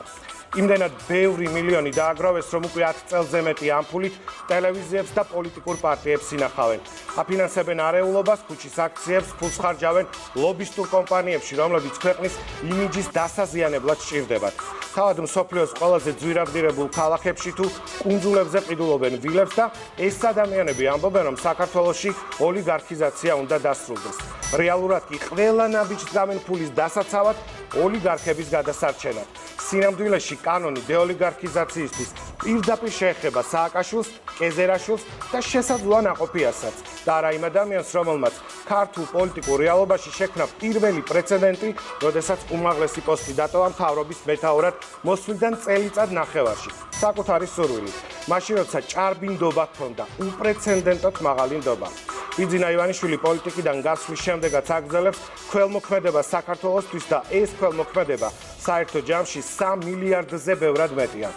იმდენად ბევრი მილიონი დააგროვეს, რომ უკვე 10 წელზე მეტი ამფულით ტელევიზიებს და პოლიტიკურ პარტიებს ინახავენ. აფინანსებენ არეულობას, ქუჩის აქციებს, ფულს ხარჯავენ ლობისტურ კომპანიებში, რომლებიც ქვეყნის იმიჯის დასაზიანებლად სჭირდებათ. თავად მსოფლიოს ყველაზე ძვირადღირებულ ქალაქებში თუ კუნძულებზე ყიდულობენ ვილებს და ეს ადამიანები ამბობენ, რომ საქართველოსში ოლიგარქიზაცია უნდა დასრულდეს. რეალურად კი ყველა ნაბიჯს გამენ ფულის დასაცავად ოლიგარქების გადასარჩენად. სინამდვილეში კანონი დეოლიგარქიზაციისთვის პირდაპირ შეეხება სააკაშვილს, კეზერაშვილს და შესაძლოა ნაყოფიასაც და არა იმ ადამიანს, რომელმაც ქართულ პოლიტიკურ რეალობაში შექმნა პირველი პრეცედენტი, როდესაც უმაღლესი პოსტი დატოვა მთავრობის მეტაურად მოსვლიდან წელიწად ნახევარში. საკუთარი სურვილი. მაშინ როცა ჭარბინდობა თონდა, უპრეცედენტოდ მაღალი ნდობა. ბიძინა ივანიშვილი პოლიტიკიდან გასვლის შემდეგაც აგრძელებს ქველმოქმედება საქართველოსთვის და ეს ქველმოქმედება საერთო ჯამში 3 მილიარდზე ბევრად მეტია.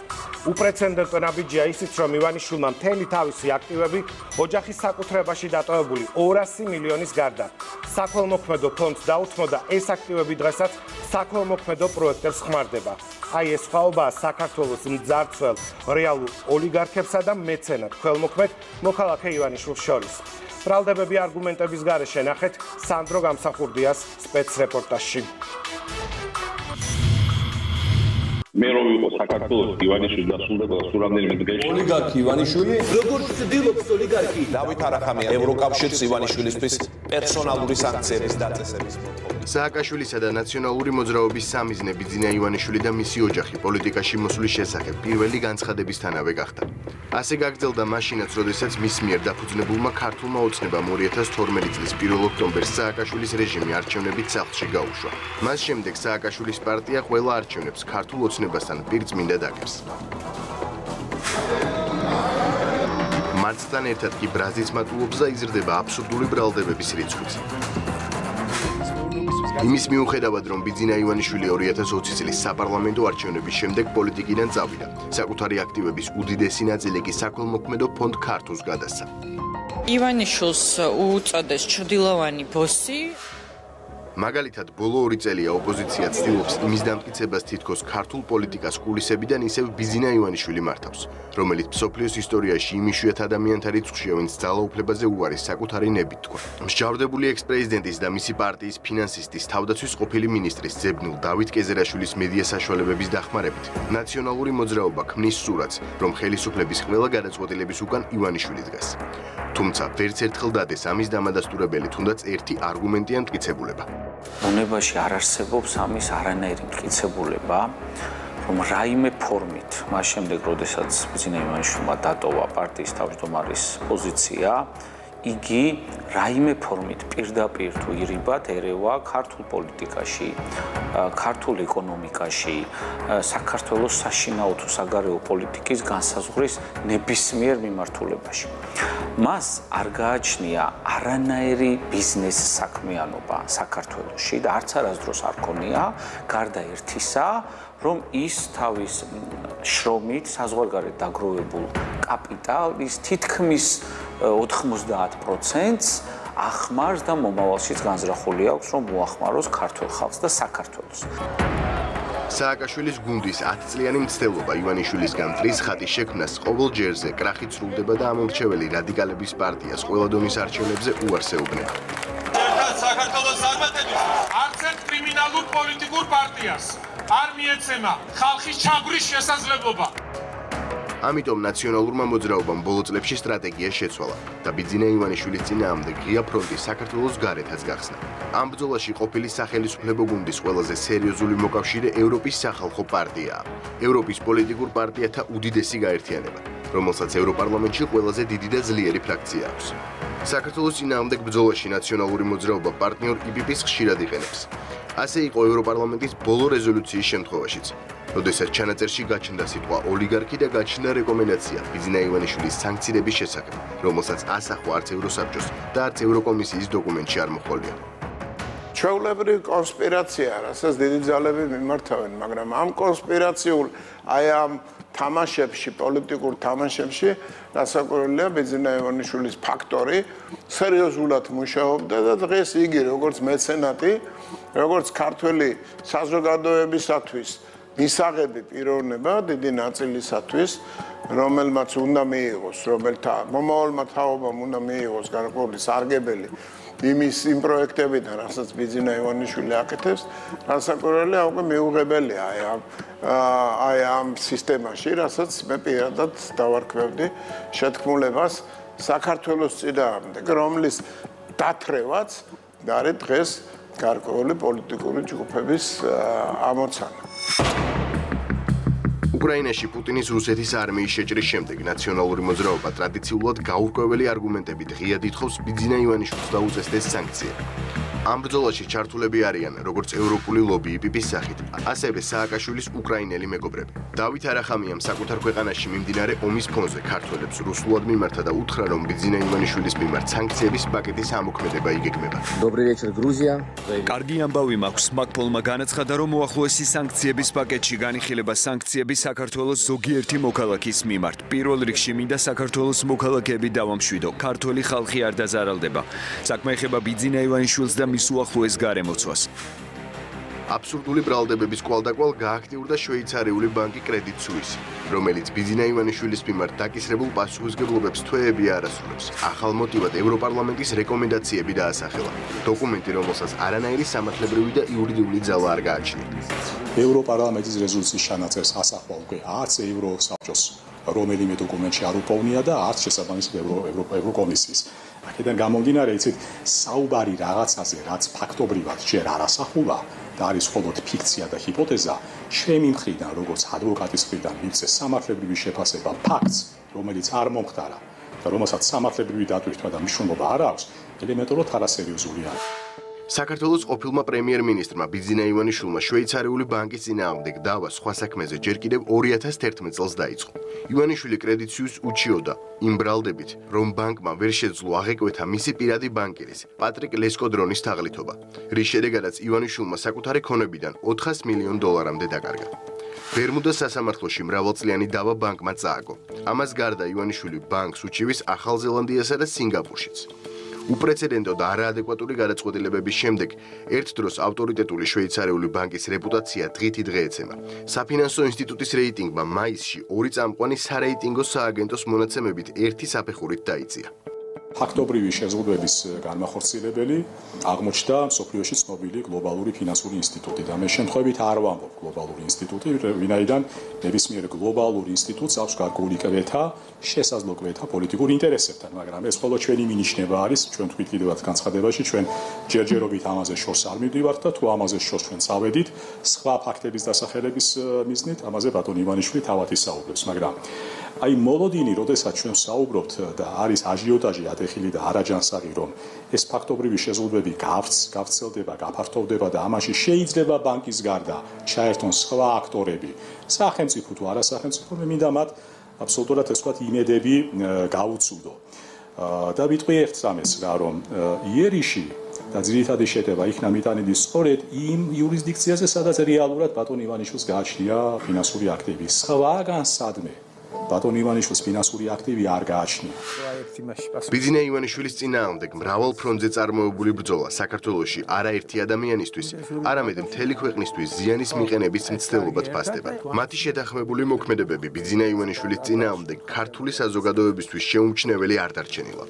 უპრეცედენტო ნაბიჯია ისიც, რომ ივანიშვილმა მთელი თავისი აქტივები ოჯახის საკუთრებაში დატოვებული 200 მილიონის გარდა საქველმოქმედო ფონდს დაუთმოდა ეს აქტივები დღესაც საქველმოქმედო პროექტებს ხმარდება. აი ეს ხაობაა საქართველოს მძარცველ რეალურ ოლიგარქებსა და მეცენად ქველმოქმედ მოქალაქე ივანიშვილს შორის. ბრალდებები არგუმენტების გარეშე ნახეთ სანდრო გამსახურდიას სპეცრეპორტაჟში. მე რომ ვიყო საქართველოს ივანიშვილი დასრულდება სულ რამდენიმე დღეში ოლიგარქი ივანიშვილი როგორ ცდილობს ოლიგარქი დავით არახამია ევროკავშირის ივანიშვილისთვის პერსონალური სანქციების დაწესების მოთხოვნით სააკაშვილისა და ნაციონალური მოძრაობის სამიზნე ბიძინა ივანიშვილი და მისი ოჯახი პოლიტიკაში მოსვლის შესახებ პირველი განცხადებისთანავე გახდა. ასე გაგრძელდა მაშინაც, როდესაც მის მიერ დაფუძნებულმა ქართულმა ოცნებამ 2012 წლის 1 ოქტომბერს სააკაშვილის რეჟიმი არჩევნებით სახლში გაუშვა. მას შემდეგ სააკაშვილის პარტია ყველა არჩევნებს ქართულ ოცნებასთან პირწმინდა დაგებს. მარტთან ერთად კი ბრაზის მატულობს და იზრდება აბსურდული ბრალდებების რიცხვიც. იმის მიუხედავად, რომ ბიძინა ივანიშვილი 2020 წლის საპარლამენტო არჩევნების შემდეგ პოლიტიკიდან წავიდა, საკუთარი აქტივების უდიდესი ნაწილი კი საქველმოქმედო ფონდ ქართულს გადასცა. ივანიშვილს უწოდეს ჩრდილოვანი ბოსი, მაგალითად, ბოლო 2 წელია ოპოზიცია ცდილობს იმის დამტკიცებას თითქოს ქართულ პოლიტიკას კულისებიდან ისევ ბიზინა ივანიშვილი მართავს, რომელიც მსოფლიოს ისტორიაში იმიშვიათ ადამიანთა რიცხვშია, ვინც ძალაუფლებაზე უარის საკუთარი ნებით თქვა. მსჯავრდებული ექს-პრეზიდენტის და მისი პარტიის ფინანსისტის თავდაცვის ყოფილი მინისტრის ძებნილ დავით კეზერაშვილის მედია საშუალებების დახმარებით, ნაციონალური მოძრაობა ქმნის სურათს, რომ ხელისუფლების ყველა გადაწყვეტილების უკან ივანიშვილი დგას. თუმცა ვერც ერთხელ დადეს ამის დამადასტურებელი თუნდაც ერთი არგუმენტი ან მტკიცებულება. უნებაში არ არსებობს ამის არანაირი მტკიცებულება, რომ რაიმე ფორმით, მას შემდეგ, როდესაც ბიზნე იმანშვილმა დატოვა პარტიის თავმჯდომარის პოზიცია, იგი რაიმე ფორმით პირდაპირ თუ ირიბად ერევა ქართულ პოლიტიკაში, ქართულ ეკონომიკაში, საქართველოს საშინაო თუ საგარეო პოლიტიკის განსაზღვრის ნებისმიერ მიმართულებაში. მას არ გააჩნია არანაირი ბიზნეს საქმიანობა საქართველოსში და არც არასდროს არ ქონია გარდა ერთისა, რომ ის თავის შრომით საზღვარგარეთ დაგროვებულ კაპიტალის თითქმის 90%-ს ახმარს და მომავალშიც განზრახული აქვს, რომ მოახმაროს ქართულ ხალხს და საქართველოს. სააკაშვილის გუნდის 10 წლიანი მცდელობა ივანიშვილისგან ტრის ხატის შექმნას ყოველ ჯერზე კრახით სრულდება და ამორჩეველი რადიკალების პარტიას ყველა დონის არჩევნებზე უარსეუბნება. ერთად საქართველოს ერთ კრიმინალურ პოლიტიკურ პარტიას არ მიეცემა ხალხის ჩაგვრის შესაძლებლობა. ამიტომ ნაციონალურმა მოძრაობამ ბოლო წლებში სტრატეგია შეცვალა და ბიძინა ივანიშვილის წინააღმდეგ ღია ფრონტი საქართველოს გარეთაც გახსნა. ამ ბრძოლაში ყოფილი სახელმწიფო გუნდის ყველაზე სერიოზული მოკავშირე ევროპის სახალხო პარტიაა. ევროპის პოლიტიკურ პარტიათა უდიდესი გაერთიანება, რომელსაც ევროპარლამენტში ყველაზე დიდი და ძლიერი ფრაქცია აქვს. საქართველოს წინააღმდეგ ბრძოლაში ნაციონალური მოძრაობა პარტნიორ იპიპის ხშირად იყენებს. ასე იყო ევროპარლამენტის ბოლო რეზოლუციის შემთხვევაშიც. როდესაც ჩანაწერში გაჩნდა სიტყვა ოლიგარქი და გაჩნდა რეკომენდაცია ბიზნა ივანიშვილის სანქციების შესახებ, რომელსაც ასახვა არც ევროსაბჭოს და არც ევროკომისიის დოკუმენტში არ მოხოლია. ჩაულებრივი კონსპირაცია, რასაც დიდი ძალები მიმართავენ, მაგრამ ამ კონსპირაციულ აი ამ თამაშებში, პოლიტიკურ თამაშებში დასაკურელია ბიზნა ივანიშვილის ფაქტორი, სერიოზულად მუშაობდა და დღეს იგი როგორც მეცენატი, როგორც ქართველი საზოგადოებისათვის მისაღები პიროვნება დიდი ნაწილისათვის რომელმაც უნდა მიიღოს რომელთა მომავალმა თაობამ უნდა მიიღოს გარკვეული სარგებელი იმის იმ პროექტებიდან რასაც ბიზინა ივანიშვილი აკეთებს რასაკურველი უკვე მიუღებელია აი ამ აი ამ სისტემაში რასაც მე პირადად დავარქვევდი შეთქმულებას საქართველოს წინააღმდეგ რომლის დათრევაც არის დღეს გარკვეული პოლიტიკური ჯგუფების ამოცანა უკრაინაში პუტინის რუსეთის არმიის შეჭრის შემდეგ ნაციონალური მოძრაობა ტრადიციულად გაურკვეველი არგუმენტებით ღია დიდხოს ბიძინა ივანიშვილს დაუწესდეს სანქციები. ამ ბრძოლაში ჩართულები არიან როგორც ევროპული ლობი იპიპის სახით, ასევე სააკაშვილის უკრაინელი მეგობრები. დავით არახამიამ საკუთარ ქვეყანაში მიმდინარე ომის ფონზე ქართველებს რუსულად მიმართა და უთხრა, რომ ბიძინა ივანიშვილის მიმართ სანქციების პაკეტის ამოქმედება იგეგმება. Добрый вечер, Грузия. კარგი ამბავი მაქვს, მაკპოლმა განაცხადა, რომ მოახლოესი სანქციების პაკეტში განიხილება სანქციები საქართველოს ზოგიერთი მოქალაქის მიმართ. პირველ რიგში მინდა საქართველოს მოქალაქეები დავამშვიდო. ქართველი ხალხი არ დაზარალდება. საქმე ეხება ბიძინა ივანიშვილს და მის უახლოეს გარემოცვას. აბსურდული ბრალდებების კვალდაკვალ გააქტიურდა შვეიცარიული ბანკი კრედიტ სუისი, რომელიც ბიზინა ივანიშვილის მიმართ დაკისრებულ პასუხისგებლობებს თვეები არასრულებს. ახალ მოტივად ევროპარლამენტის რეკომენდაციები დაასახელა. დოკუმენტი, რომელსაც არანაირი სამართლებრივი და იურიდიული ძალა არ გააჩნია. ევროპარლამენტის რეზოლუციის ჩანაწერს ასახვა უკვე არც ევროსაბჭოს რომელიმე დოკუმენტში არ უპოვნია და არც შესაბამის ევროკომისიის. აქედან გამომდინარე, იცით, საუბარი რაღაცაზე, რაც ფაქტობრივად ჯერ არ ასახულა და არის მხოლოდ ფიქცია და ჰიპოთეზა, ჩემი მხრიდან, როგორც ადვოკატის მხრიდან, მიცე სამართლებრივი შეფასება ფაქტს, რომელიც არ მომხდარა და რომელსაც სამართლებრივი დატვირთვა და მნიშვნელობა არ აქვს, ელემენტარულად არასერიოზულია. საქართველოს ყოფილმა პრემიერ-მინისტრმა ბიზინა ივანიშვილმა შვეიცარიული ბანკის წინააღმდეგ დავა სხვა საქმეზე ჯერ კიდევ 2011 წელს დაიწყო. ივანიშვილი კრედიტსიუს უჩიოდა იმ ბრალდებით, რომ ბანკმა ვერ შეძლო აღეკვეთა მისი პირადი ბანკირის, პატრიკ ლესკოდრონის თაღლითობა, რის შედეგადაც ივანიშვილმა საკუთარი ქონებიდან 400 მილიონ დოლარამდე დაკარგა. ბერმუდას სასამართლოში მრავალწლიანი დავა ბანკმა წააგო. ამას გარდა ივანიშვილი ბანკს უჩივის ახალ ზელანდიასა და სინგაპურშიც. უპრეცედენტო და არაადეკვატური გადაწყვეტილებების შემდეგ ერთ დროს ავტორიტეტული შვეიცარიული ბანკის რეპუტაცია დღითი დღე ეცემა. საფინანსო ინსტიტუტის რეიტინგმა მაისში ორი წამყვანი სარეიტინგო სააგენტოს მონაცემებით ერთი საფეხურით დაიწია. ფაქტობრივი შეზღუდვების განმახორციელებელი აღმოჩნდა სოფლიოში ცნობილი გლობალური ფინანსური ინსტიტუტი და მე შემთხვევით არ ვამბობ გლობალური ინსტიტუტი, ვინაიდან ნებისმიერ გლობალურ ინსტიტუტს აქვს გარკვეული კვეთა, შესაძლო კვეთა პოლიტიკურ ინტერესებთან, მაგრამ ეს მხოლოდ ჩვენი მინიშნება არის, ჩვენ თქვით კიდევაც განცხადებაში, ჩვენ ჯერჯერობით ამაზე შორს არ მივდივართ და თუ ამაზე შორს ჩვენ წავედით, სხვა ფაქტების დასახელების მიზნით, ამაზე ბატონ ივანიშვილი თავად ისაუბრებს, მაგრამ აი მოლოდინი, როდესაც ჩვენ საუბრობთ და არის აჟიოტაჟი ატეხილი და არაჯანსაღი, რომ ეს ფაქტობრივი შეზღუდვები გავც, გავცელდება, გაფართოვდება და ამაში შეიძლება ბანკის გარდა ჩაერთონ სხვა აქტორები, სახელმწიფო თუ არასახელმწიფო, მე მინდა მათ აბსოლუტურად ეს ვთქვათ იმედები გაუცუდო. და ვიტყვი ერთ სამეს რა რომ იერიში და ძირითადი შეტევა იქნა მიტანილი სწორედ იმ იურისდიქციაზე, სადაც რეალურად ბატონ ივანიშვილს გააჩნია ფინანსური აქტივი. სხვაგან სადმე ბატონ ივანიშვილის ფინანსური აქტივი არ გააჩნია. ბიძინა ივანიშვილის წინააღმდეგ მრავალ ფრონტზე წარმოებული ბრძოლა საქართველოში არაერთი ადამიანისთვის, არამედ მთელი ქვეყნისთვის ზიანის მიყენების მცდელობად ფასდება. მათი შეთანხმებული მოქმედებები ბიძინა ივანიშვილის წინააღმდეგ ქართული საზოგადოებისთვის შეუმჩნეველი არ დარჩენილა.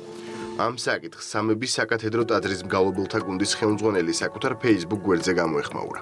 ამ საკითხს სამების საკათედრო ტაძრის მგალობელთა გუნდის ხელმძღვანელი საკუთარ Facebook გვერდზე გამოეხმაურა.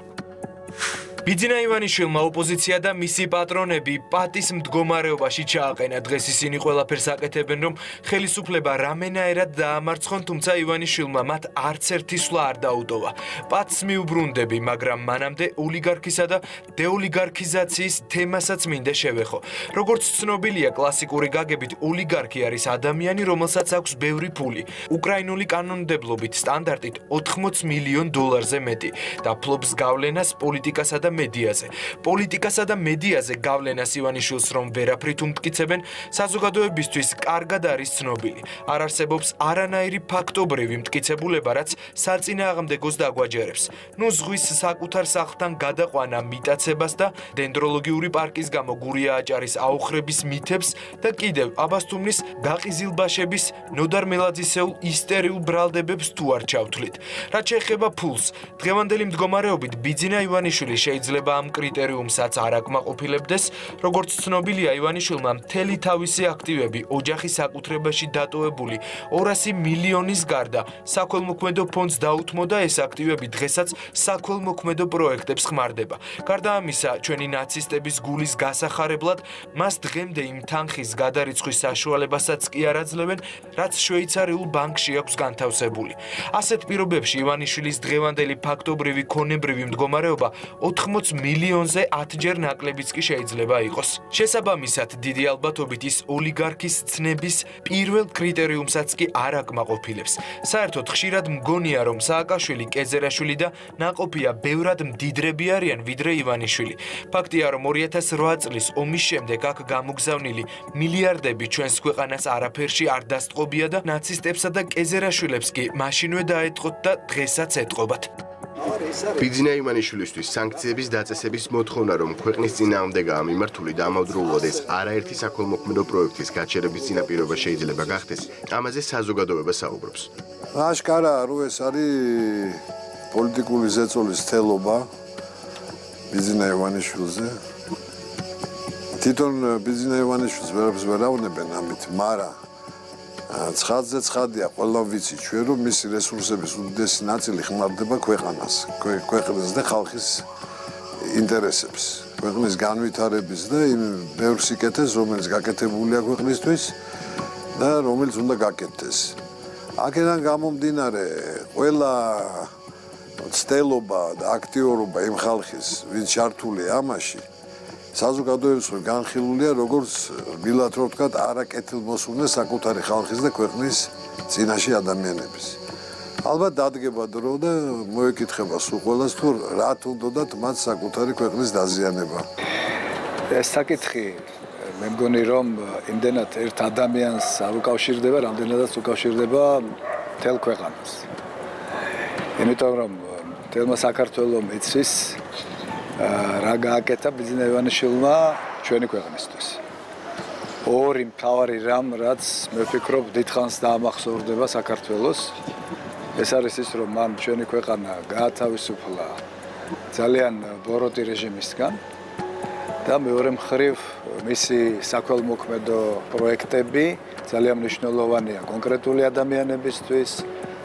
ბიძინა ივანიშვილმა ოპოზიცია და მისი პატრონები პატის მდგომარეობაში ჩააყენა. დღეს ისინი ყველაფერს აკეთებენ, რომ ხელისუფლება რამენაერად დაამარცხონ, თუმცა ივანიშვილმა მათ არც ერთი სვლა არ დაუტოვა. პატს მიუბრუნდები, მაგრამ მანამდე ოლიგარქისა და დეოლიგარქიზაციის თემასაც მინდა შევეხო. როგორც ცნობილია, კლასიკური გაგებით ოლიგარქი არის ადამიანი, რომელსაც აქვს ბევრი ფული. უკრაინული კანონმდებლობით სტანდარტით 80 მილიონ დოლარზე მეტი და ფლობს გავლენას პოლიტიკასა და მედიაზე. პოლიტიკასა და მედიაზე გავლენას ივანიშვილს რომ ვერაფრით უმტკიცებენ, საზოგადოებისთვის კარგად არის ცნობილი. არ არსებობს არანაირი ფაქტობრივი მტკიცებულება, რაც საწინააღმდეგოს დაგვაჯერებს. ნუ ზღვის საკუთარ სახლთან გადაყვანა მიტაცებას და დენდროლოგიური პარკის გამო გურია აჭარის აუხრების მითებს და კიდევ აბასთუმნის გაყიზილბაშების ნოდარ მელაძისეულ ისტერიულ ბრალდებებს თუ არ ჩავთვლით. რაც შეეხება ფულს, დღევანდელი მდგომარეობით ბიძინა ივანიშვილი შეიძლება შეიძლება ამ კრიტერიუმსაც არ აკმაყოფილებდეს, როგორც ცნობილია ივანიშვილმა მთელი თავისი აქტივები ოჯახის საკუთრებაში დატოვებული 200 მილიონის გარდა საქველმოქმედო ფონდს დაუთმო და ეს აქტივები დღესაც საქველმოქმედო პროექტებს ხმარდება. გარდა ამისა, ჩვენი ნაცისტების გულის გასახარებლად მას დღემდე იმ თანხის გადარიცხვის საშუალებასაც კი არ აძლევენ, რაც შვეიცარიულ ბანკში აქვს განთავსებული. ასეთ პირობებში ივანიშვილის დღევანდელი ფაქტობრივი ქონებრივი მდგომარეობა 80 60 მილიონზე 10ჯერ ნაკლებიც კი შეიძლება იყოს. შესაბამისად, დიდი ალბათობით ის ოლიგარქის ცნების პირველ კრიტერიუმსაც კი არ აკმაყოფილებს. საერთოდ ხშირად მგონია, რომ სააკაშვილი, კეზერაშვილი და ნაყოფია ბევრად მდიდრები არიან, ვიდრე ივანიშვილი. ფაქტია, რომ 2008 წლის ომის შემდეგ აქ გამოგზავნილი მილიარდები ჩვენს ქვეყანას არაფერში არ დასტყობია და ნაცისტებსა და კეზერაშვილებს კი მაშინვე დაეტყოთ და დღესაც ეტყობათ. ბიძინა ივანიშვილისთვის სანქციების დაწესების მოთხოვნა რომ ქვეყნის წინააღმდეგაა მიმართული და ამავდროულად ეს არაერთი საქველმოქმედო პროექტის გაჩერების წინაპირობა შეიძლება გახდეს, ამაზე საზოგადოება საუბრობს. აშკარაა, რომ ეს არის პოლიტიკური ზეწოლის თელობა ბიძინა ივანიშვილზე. თვითონ ბიძინა ივანიშვილს ვერაფერს ვერ ავნებენ ამით, მაგრამ ცხადზე ცხადია, ყველა ვიცი ჩვენ რომ მისი რესურსების უდიდესი ნაწილი ხმარდება ქვეყანას, ქვეყნის და ხალხის ინტერესებს, ქვეყნის განვითარების და იმ ბევრ სიკეთეს, რომელიც გაკეთებულია ქვეყნისთვის და რომელიც უნდა გაკეთდეს. აქედან გამომდინარე, ყველა ცდელობა და აქტიურობა იმ ხალხის, ვინც ჩართულია ამაში, საზოგადოების მიერ განხილულია როგორც ბილათ რო ვთქვა არაკეთილმოსურნე საკუთარი ხალხის და ქვეყნის წინაშე ადამიანების. ალბათ დადგება დრო და მოეკითხება სულ ყოველას თუ რა თუნდათ მათ საკუთარი ქვეყნის დაზიანება. ეს საკითხი მე მგონი რომ იმდენად ერთ ადამიანს არ უკავშირდება, რამდენადაც უკავშირდება თელ ქვეყანას. იმიტომ რომ თელმა საქართველოს მიცის რა გააკეთა ბიზნეს ივანიშვილმა ჩვენი ქვეყნისთვის. ორი მთავარი რამ, რაც მე ვფიქრობ, დიდხანს დაამახსოვრდება საქართველოს. ეს არის ის, რომ მან ჩვენი ქვეყანა გაათავისუფლა ძალიან ბოროტი რეჟიმისგან და მეორე მხრივ მისი საქველმოქმედო პროექტები ძალიან მნიშვნელოვანია კონკრეტული ადამიანებისთვის,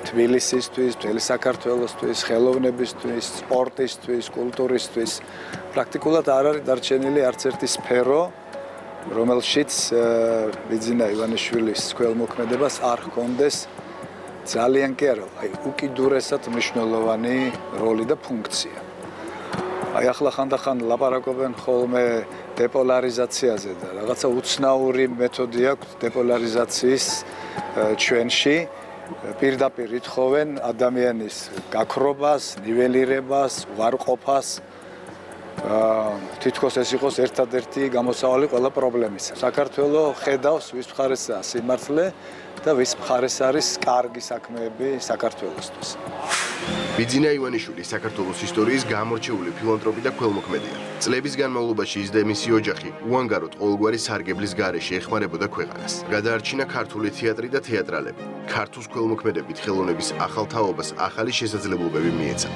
თბილისისთვის, მთელი საქართველოსთვის, ხელოვნებისთვის, სპორტისთვის, კულტურისთვის. პრაქტიკულად არ არის დარჩენილი არც ერთი სფერო, რომელშიც ბიძინა ივანიშვილის ქველმოქმედებას არ ჰქონდეს ძალიან კი არა, აი უკიდურესად მნიშვნელოვანი როლი და ფუნქცია. აი ახლა ხანდახან ლაპარაკობენ ხოლმე დეპოლარიზაციაზე და რაღაცა უცნაური მეთოდი აქვს დეპოლარიზაციის ჩვენში. პირდაპირ ითხოვენ ადამიანის გაქრობას, ნიველირებას, ვარყოფას. აა თითქოს ეს იყოს ერთადერთი გამოსავალი ყველა პრობლემისა. საქართველოს ხედავს ვის მხარესაა სიმართლე და ვის მხარეს არის კარგი საქმეები საქართველოსთვის. ბიძინა ივანიშვილი საქართველოს ისტორიის გამორჩეული ფილანთროპი და ქველმოქმედია. წლების განმავლობაში ის და მისი ოჯახი უანგაროდ ყოველგვარი სარგებლის გარეშე ეხმარებოდა ქვეყანას. გადაარჩინა ქართული თეატრი და თეატრალები. ქართუს ქველმოქმედებით ხელოვნების ახალ თაობას ახალი შესაძლებლობები მიეცა.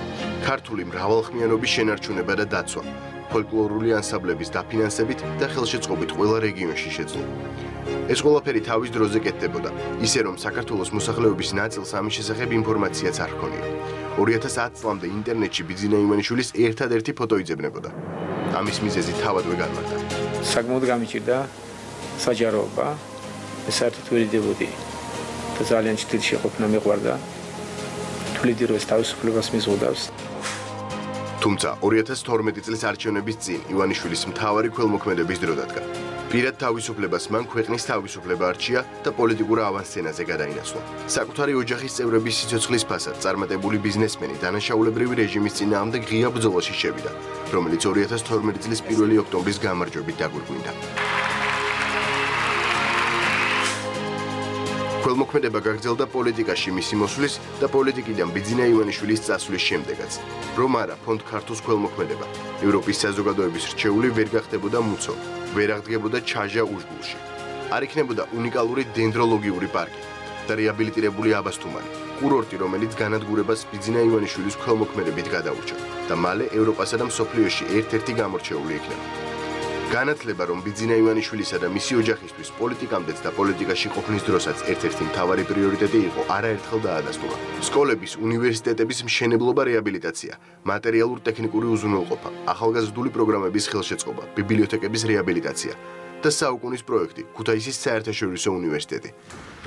ქართული მრავალხმიანობის შენარჩუნება და დაცვა, ფოლკლორული ანსამბლების დაფინანსებით და ხელშეწყობით ყველა რეგიონში შეძლო. ეს ყველაფერი თავის დროზე კეთდებოდა, ისე რომ საქართველოს მოსახლეობის ნაწილს ამის შესახებ ინფორმაციაც არ ჰქონია. 2010 წლამდე ინტერნეტში ბიძინა იმანიშვილის ერთადერთი ფოტო იძებნებოდა. ამის მიზეზი თავადვე განმარტა. საკმაოდ გამიჭირდა საჯაროობა. ეს საერთოდ ვერიდებოდი. და ძალიან ჭრილი შეყოფნა მეყვარდა. თვლიდი რომ ეს თავისუფლებას მიზღუდავს. თუმცა 2012 წლის არჩევნების წინ ივანიშვილის მთავარი ქველმოქმედების დრო დადგა. პირად თავისუფლებას მან ქვეყნის თავისუფლება არჩია და პოლიტიკურ ავანსცენაზე გადაინაცვლა. საკუთარი ოჯახის წევრების სიცოცხლის ფასად წარმატებული ბიზნესმენი დანაშაულებრივი რეჟიმის წინააღმდეგ ღია ბრძოლაში შევიდა, რომელიც 2012 წლის 1 ოქტომბრის გამარჯვებით დაგვირგვინდა. ქველმოქმედება გაგრძელდა პოლიტიკაში მისი მოსვლის და პოლიტიკიდან ბიძინა ივანიშვილის წასვლის შემდეგაც. რომ არა ფონდ ქართუს ქველმოქმედება ევროპის საზოგადოების რჩეული ვერ გახდებოდა მუცო, ვერ აღდგებოდა ჩაჟა უშგულში. არ იქნებოდა უნიკალური დენდროლოგიური პარკი და რეაბილიტირებული აბასთუმანი, კურორტი, რომელიც განადგურებას ბიძინა ივანიშვილის ქველმოქმედებით გადაურჩა და მალე ევროპასა და მსოფლიოში ერთ-ერთი გამორჩეული იქნება. განათლება რომ ბიძინა ივანიშვილისა და მისი ოჯახისთვის პოლიტიკამდეც და პოლიტიკაში ყოფნის დროსაც ერთ-ერთი მთავარი პრიორიტეტი იყო არაერთხელ დაადასტურა. სკოლების, უნივერსიტეტების მშენებლობა, რეაბილიტაცია, მატერიალურ-ტექნიკური უზრუნველყოფა, ახალგაზრდული პროგრამების ხელშეწყობა, ბიბლიოთეკების რეაბილიტაცია და საუკუნის პროექტი ქუთაისის საერთაშორისო უნივერსიტეტი,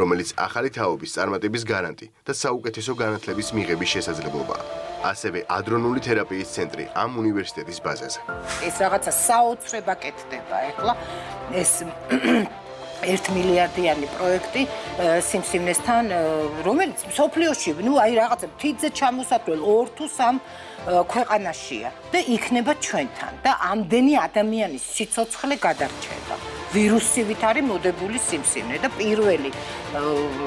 რომელიც ახალი თაობის წარმატების გარანტი და საუკეთესო განათლების მიღების შესაძლებლობაა. ასევე ადრონული თერაპიის ცენტრი ამ უნივერსიტეტის ბაზაზე. ეს რაღაცა საოცრება კეთდება ახლა ეს 1 მილიარდიანი პროექტი სიმსივნესთან რომელიც სოფლიოში ნუ აი რაღაცა თითზე ჩამოსათვლელ 2 თუ 3 ქვეყანაშია და იქნება ჩვენთან და ამდენი ადამიანის სიცოცხლე გადარჩება. ვირუსივით არის მოდებული სიმსივნე და პირველი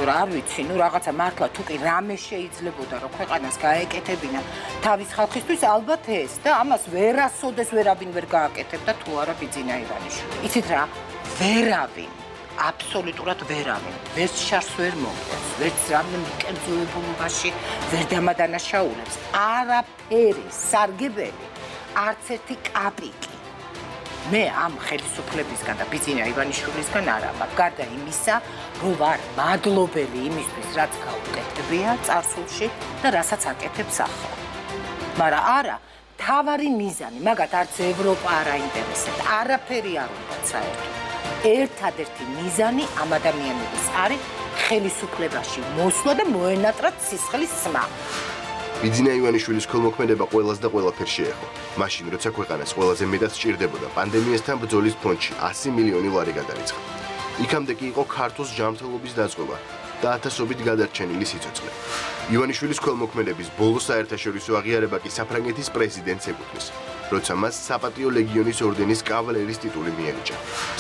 რა ვიცი, ნუ რაღაცა მართლა თუ კი რამე შეიძლებოდა რომ ქვეყანას გაეკეთებინა თავის ხალხისთვის ალბათ ეს და ამას ვერასოდეს ვერაბინ ვერ გააკეთებდა თუ არა ბიძინა ივანიშვილი. იცით რა? ვერავინ აბსოლუტურად ვერავინ ვერც შარს ვერ მომწონს ვერც რამდენი კერძოებულობაში ვერ დამადანაშაულებს არაფერი სარგებელი არც ერთი კაპიკი მე ამ ხელისუფლებისგან და ბიძინა ივანიშვილისგან არა მაგ გარდა იმისა რომ ვარ მადლობელი იმისთვის რაც გაუკეთებია წარსულში და რასაც აკეთებს ახლა მაგრამ არა თავარი მიზანი მაგათ არც ევროპა არ აინტერესებს არაფერი არ უნდა საერთოდ ერთადერთი მიზანი ამ ადამიანების არის ხელისუფლებაში მოსვლა და მოენატრა სისხლის სმა ბიძინა ივანიშვილის ქოლმოქმედება ყოველას და ყველაფერს შეეხო. მაშინ, როცა ქვეყანას ყველაზე მეტად სჭირდებოდა პანდემიასთან ბრძოლის ფონდში 100 მილიონი ლარი გადარიცხა. იქამდე კი იყო ქართოს ჯანმრთელობის დაზღვევა და ათასობით გადარჩენილი სიცოცხლე. ივანიშვილის ქოლმოქმედების ბოლო საერთაშორისო აღიარება კი საფრანგეთის პრეზიდენტს ეკუთვნის. როცა მას საპატიო ლეგიონის ორდენის კავალერის ტიტული მიენიჭა.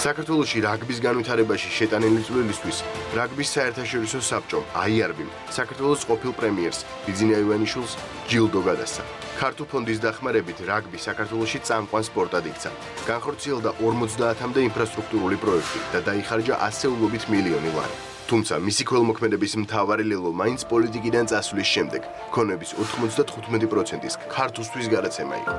საქართველოსი რაგბის განვითარებაში შეტანილი წვლილისთვის რაგბის საერთაშორისო საბჭომ IRB-მ საქართველოს ყოფილ პრემიერს ბიძინა ივანიშვილს ჯილდო გადასცა. ქართულ ფონდის დახმარებით რაგბი საქართველოსი წამყვან სპორტად იქცა. განხორციელდა 50-მდე ინფრასტრუქტურული პროექტი და დაიხარჯა ასეულობით მილიონი ლარი. თუმცა მისი ქველმოქმედების მთავარი ლელო მაინც პოლიტიკიდან წასვლის შემდეგ ქონების 95%-ის ქართუსთვის გადაცემა იყო.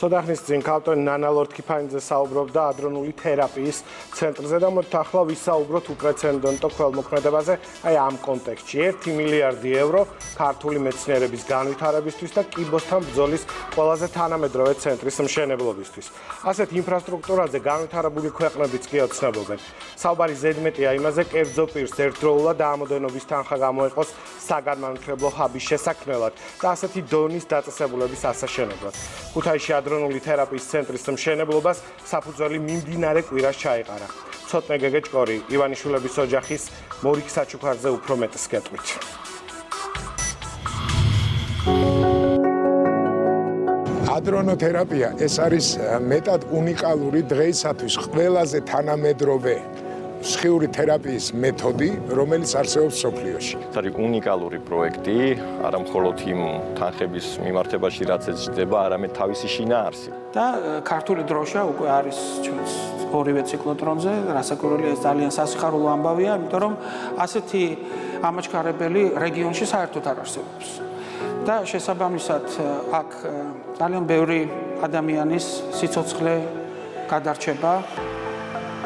ცოტა ხნის წინ კაპიტანი ნანა ლორდკიფაინძე საუბრობდა ადრონული თერაპიის ცენტრზე და მოთ ახლა ვისაუბროთ უპრეცედენტო ქველმოქმედებაზე აი ამ კონტექსტში. 1 მილიარდი ევრო ქართული მეცნიერების განვითარებისთვის და კიბოსთან ბრძოლის ყველაზე თანამედროვე ცენტრის მშენებლობისთვის. ასეთ ინფრასტრუქტურაზე განვითარებული ქვეყნებიც კი ოცნებობენ. საუბარი ზედმეტია იმაზე კერძო პირს ერთდროულად ამოდენობის თანხა გამოეყოს საგანმანათლებლო ჰაბის შესაქმნელად და ასეთი დონის დაწესებულების ასაშენებლად. ქუთაისში ადრონული თერაპიის ცენტრის მშენებლობას საფუძველი მიმდინარე კვირას ჩაეყარა. ცოტნე გეგეჭკორი ივანიშვილების ოჯახის მორიგ საჩუქარზე უფრო მეტს გეტყვით. ადრონოთერაპია ეს არის მეტად უნიკალური დღეისათვის ყველაზე თანამედროვე სხიური თერაპიის მეთოდი, რომელიც არსებობს სოფლიოში. ეს არის უნიკალური პროექტი, არა მხოლოდ იმ თანხების მიმართებაში, რაც ეძდება, არამედ თავისი შინაარსი. და ქართული დროშა უკვე არის ჩვენს ორივე ციკლოტრონზე, რასაკვირველია ეს ძალიან სასიხარულო ამბავია, იმიტომ რომ ასეთი ამაჩქარებელი რეგიონში საერთოდ არ არსებობს. და შესაბამისად აქ ძალიან ბევრი ადამიანის სიცოცხლე გადარჩება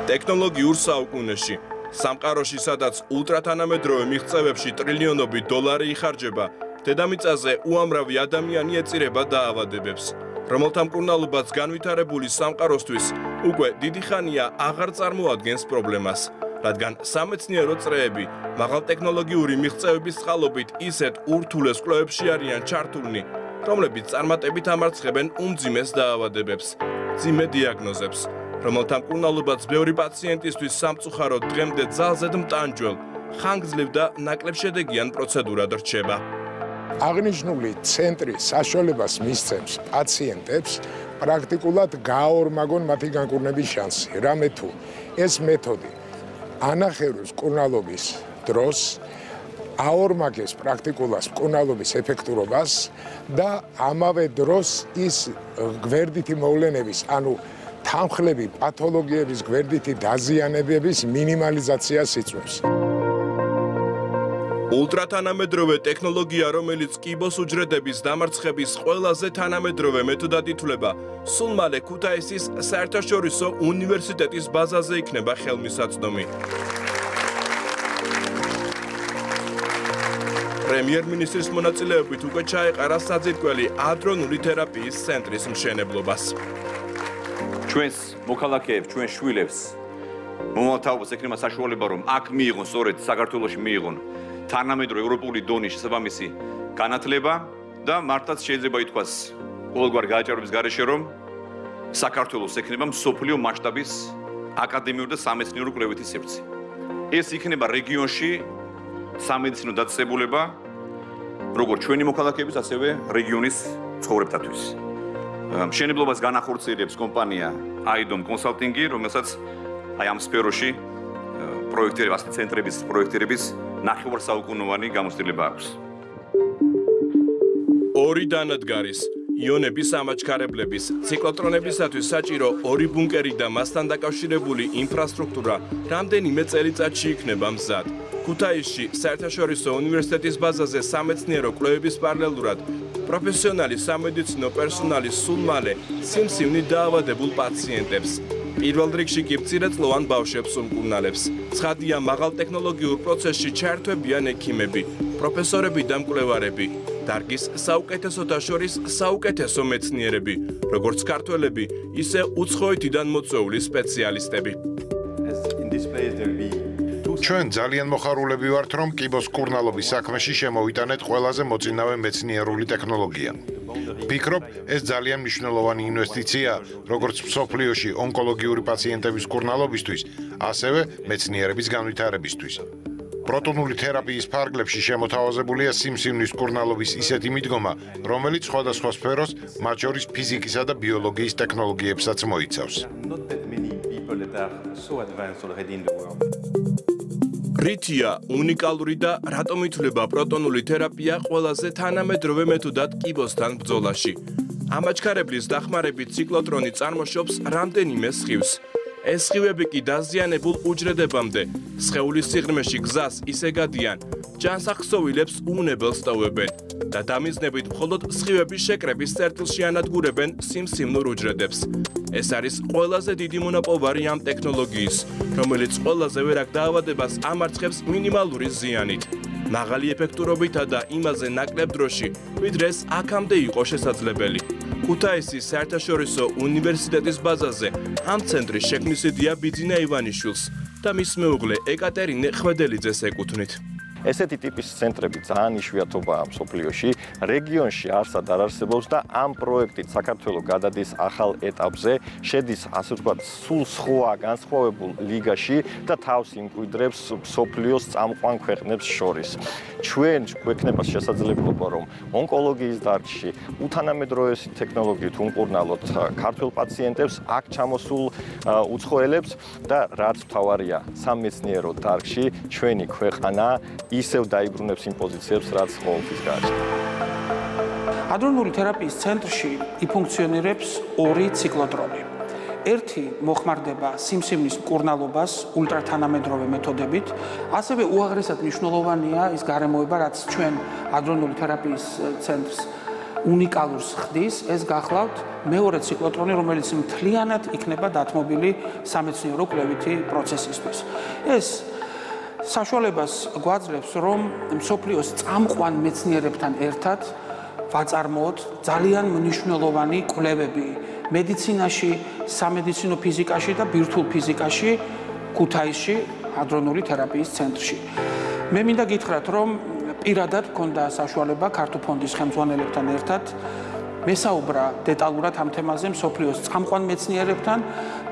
ტექნოლოგიურ საუკუნეში. სამყაროში სადაც ულტრათანამედროვე მიღწევებში ტრილიონობით დოლარი იხარჯება დედამიწაზე უამრავი ადამიანი ეწირება დაავადებებს. რომელთა მკურნალობაც განვითარებული სამყაროსთვის უკვე დიდი ხანია აღარ წარმოადგენს პრობლემას. რადგან სამეცნიერო წრეები მაღალტექნოლოგიური მიღწევების წყალობით ისეთ ურთულეს კვლევებში არიან ჩართულნი რომლებიც წარმატებით ამარცხებენ უმძიმეს დაავადებებს ძიმე დიაგნოზებს რომელთა მკურნალობაც ბევრი პაციენტისთვის სამწუხაროდ დღემდე ძალზედ მტანჯველ, ხანგრძლივ და ნაკლებ შედეგიან პროცედურად რჩება. აღნიშნული ცენტრი საშუალებას მისცემს პაციენტებს პრაქტიკულად გაორმაგონ მათი განკურნების შანსი. რამე თუ ეს მეთოდი ანახევრებს კურნალობის დროს აორმაგეს პრაქტიკულად კურნალობის ეფექტურობას და ამავე დროს ის გვერდითი მოვლენების, ანუ თანხლები პათოლოგიების გვერდითი დაზიანებების მინიმალიზაციას იწვევს. ულტრათანამედროვე ტექნოლოგია, რომელიც კიბოს უჯრედების დამარცხების ყველაზე თანამედროვე მეთოდად ითვლება, სულ მალე ქუთაისის საერთაშორისო უნივერსიტეტის ბაზაზე იქნება ხელმისაწვდომი. პრემიერ-მინისტრის მონაწილეობით უკვე ჩაეყარა საძირკველი ადრონული თერაპიის ცენტრის მშენებლობას. ჩვენს მოქალაქეებს, ჩვენ შვილებს მომავალთაობას ეკნება საშუალება რომ აქ მიიღონ სწორედ საქართველოსში მიიღონ თანამედროვე ევროპული დონის შესაბამისი განათლება და მართლაც შეიძლება ითქვას ყოველგვარი გააჭარების გარეშე რომ საქართველოს ეკნება მსოფლიო მასშტაბის აკადემიური და სამეცნიერო კვლევითი სივრცე. ეს იქნება რეგიონში სამედიცინო დაწესებულება როგორც ჩვენი მოქალაქეების, ასევე რეგიონის ცხოვრებთათვის. მშენებლობას განახორციელებს კომპანია აიდომ კონსალტინგი, რომელსაც აი ამ სფეროში პროექტირების ცენტრების პროექტირების ნახევარ საუკუნოვანი გამოცდილება აქვს. ორი დანადგარის იონების ამაჩქარებლების ციკლოტრონებისათვის საჭირო ორი ბუნკერი და მასთან დაკავშირებული ინფრასტრუქტურა რამდენიმე წელიწადში იქნება მზად. ქუთაისში საერთაშორისო უნივერსიტეტის ბაზაზე სამეცნიერო კვლევების პარალელურად პროფესიონალი სამედიცინო პერსონალი სულ მალე სიმსივნით დაავადებულ პაციენტებს პირველ რიგში კი მცირეწლოვან ბავშვებს უმკურნალებს. ცხადია მაღალ ტექნოლოგიურ პროცესში ჩაერთვებიან ექიმები, პროფესორები და მკვლევარები, დარგის საუკეთესოთა შორის საუკეთესო მეცნიერები, როგორც ქართველები, ისე უცხოეთიდან მოწვეული სპეციალისტები. in this place there be ჩვენ ძალიან მოხარულები ვართ, რომ კიბოს კურნალობის საქმეში შემოვიტანეთ ყველაზე მოწინავე მეცნიერული ტექნოლოგია. ფიქრობ, ეს ძალიან მნიშვნელოვანი ინვესტიცია, როგორც სოფლიოში ონკოლოგიური პაციენტების კურნალობისთვის, ასევე მეცნიერების განვითარებისთვის. პროტონული თერაპიის ფარგლებში შემოთავაზებულია სიმსივნის კურნალობის ისეთი მიდგომა, რომელიც სხვადასხვა სფეროს, მათ შორის ფიზიკისა და ბიოლოგიის ტექნოლოგიებსაც მოიცავს. რითია უნიკალური და რატომ ითვლება პროტონული თერაპია ყველაზე თანამედროვე მეთოდად კიბოსთან ბრძოლაში? ამაჩქარებლის დახმარებით ციკლოტრონი წარმოშობს რამდენიმე სხივს. ეს სხივები კი დაზიანებულ უჯრედებამდე სხეულის სიღრმეში გზას ისე გადიან, ჯანსახსოვილებს უნებელს ტოვებენ და დამიზნებით მხოლოდ სხივების შეკრების წერტილში ანადგურებენ სიმსივნურ უჯრედებს. ეს არის ყველაზე დიდი მონოპოვარი ამ ტექნოლოგიის, რომელიც ყველაზე ვერაგ დაავადებას ამარცხებს მინიმალური ზიანით. მაღალი ეფექტურობითა და იმაზე ნაკლებ დროში, ვიდრე ეს აქამდე იყო შესაძლებელი. ქუთაისის საერთაშორისო უნივერსიტეტის ბაზაზე ამ ცენტრის შექმნის იდეა ბიძინა ივანიშვილს და მის მეუღლე ეკატერინე ხვედელიძეს ეკუთვნით. ესეთი ტიპის ცენტრები ძალიან იშვიათობაა მსოფლიოში. რეგიონში არსად არ არსებობს და ამ პროექტით საქართველოს გადადის ახალ ეტაპზე, შედის ასე ვთქვათ, სულ სხვა განსხვავებულ ლიგაში და თავს იმკვიდრებს მსოფლიოს წამყვან ქვეყნებს შორის. ჩვენ გვექნება შესაძლებლობა, რომ ონკოლოგიის დარგში უთანამედროვე ტექნოლოგიით უმკურნალოთ ქართულ პაციენტებს, აქ ჩამოსულ უცხოელებს და რაც მთავარია, სამეცნიერო დარგში ჩვენი ქვეყანა ისევ დაიბრუნებს იმ პოზიციებს, რაც ყოველთვის გააჩნდა. ადრონული თერაპიის ცენტრში იფუნქციონირებს ორი ციკლოტრონი. ერთი მოხმარდება სიმსივნის მკურნალობას ულტრათანამედროვე მეთოდებით, ასევე უაღრესად მნიშვნელოვანია ის გარემოება, რაც ჩვენ ადრონული თერაპიის ცენტრს უნიკალურს ხდის, ეს გახლავთ მეორე ციკლოტრონი, რომელიც მთლიანად იქნება დათმობილი სამეცნიერო კვლევითი პროცესისთვის. ეს საშუალებას გვაძლევს, რომ მსოფლიოს წამყვან მეცნიერებთან ერთად ვაწარმოოთ ძალიან მნიშვნელოვანი კვლევები მედიცინაში, სამედიცინო ფიზიკაში და ბირთვულ ფიზიკაში ქუთაისში, ადრონული თერაპიის ცენტრში. მე მინდა გითხრათ, რომ პირადად მქონდა საშუალება ქართულ ფონდის ხელმძღვანელებთან ერთად მესაუბრა დეტალურად ამ თემაზე მსოფლიოს წამყვან მეცნიერებთან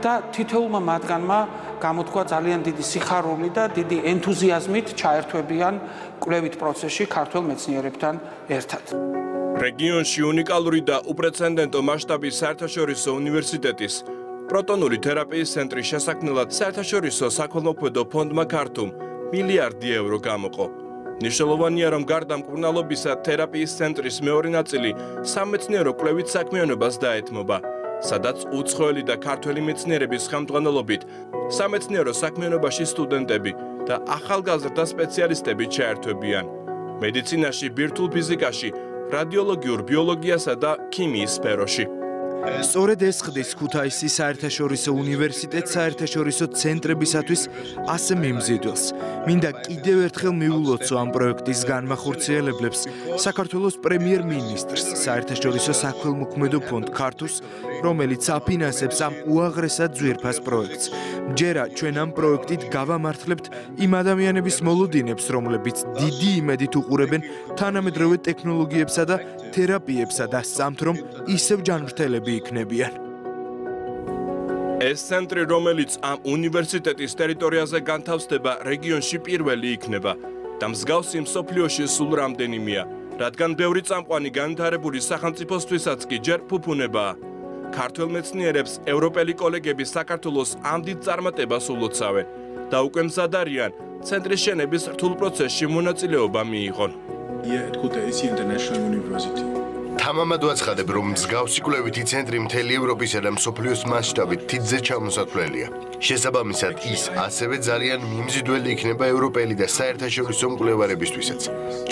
და თითოეულმა მათგანმა გამოთქვა ძალიან დიდი სიხარული და დიდი ენთუზიაზმით ჩაერთვებიან კვლევით პროცესში ქართულ მეცნიერებთან ერთად. რეგიონში უნიკალური და უპრეცედენტო მასშტაბის საერთაშორისო უნივერსიტეტის პროტონული თერაპიის ცენტრის შესაქმნელად საერთაშორისო საქველმოქმედო ფონდმა ქართულ მილიარდი ევრო გამოყო. ნიშნულოვანია, რომ გარდა მკურნალობისა თერაპიის ცენტრის მეორე ნაწილი სამეცნიერო კვლევით საქმიანობას დაეთმობა. სადაც უცხოელი და ქართველი მეცნიერების ხელმძღვანელობით სამეცნიერო საქმიანობაში სტუდენტები და ახალგაზრდა სპეციალისტები ჩაერთვებიან მედიცინაში, ბირთვულ ფიზიკაში, რადიოლოგიურ ბიოლოგიასა და ქიმიის სფეროში. სწორედ ეს ხდის ქუთაისის საერთაშორისო უნივერსიტეტს საერთაშორისო ცენტრებისათვის ასე მიმზიდველს. მინდა კიდევ ერთხელ მიულოცო ამ პროექტის განმახორციელებლებს საქართველოს პრემიერ-მინისტრს, საერთაშორისო საქველმოქმედო ფონდ ქართუს, რომელიც აფინანსებს ამ უაღრესად ძვირფას პროექტს. ჯერა ჩვენ ამ პროექტით გავამართლებთ იმ ადამიანების მოლოდინებს, რომლებიც დიდი იმედით უყურებენ თანამედროვე ტექნოლოგიებსა და თერაპიებსა და სამთ რომ ისევ ჯანმრთელები იქნებიან. ეს ცენტრი, რომელიც ამ უნივერსიტეტის ტერიტორიაზე განთავსდება, რეგიონში პირველი იქნება და მსგავსი მსოფლიოში სულ რამდენიმეა, რადგან ბევრი წამყვანი განვითარებული სახელმწიფოსთვისაც კი ჯერ ფუფუნებაა. ქართულ მეცნიერებს ევროპელი კოლეგები საქართველოს ამ დიდ წარმატებას ულოცავენ და უკვე მზადარიან ცენტრის შენების რთულ პროცესში მონაწილეობა მიიღონ. Yeah, at Kutaisi International University. თამამად ვაცხადებ, რომ მსგავსი კვლევითი ცენტრი მთელი ევროპისა და მსოფლიოს მასშტაბით თითზე ჩამოსათვლელია. შესაბამისად, ის ასევე ძალიან მიმზიდველი იქნება ევროპელი და საერთაშორისო მკვლევარებისთვისაც.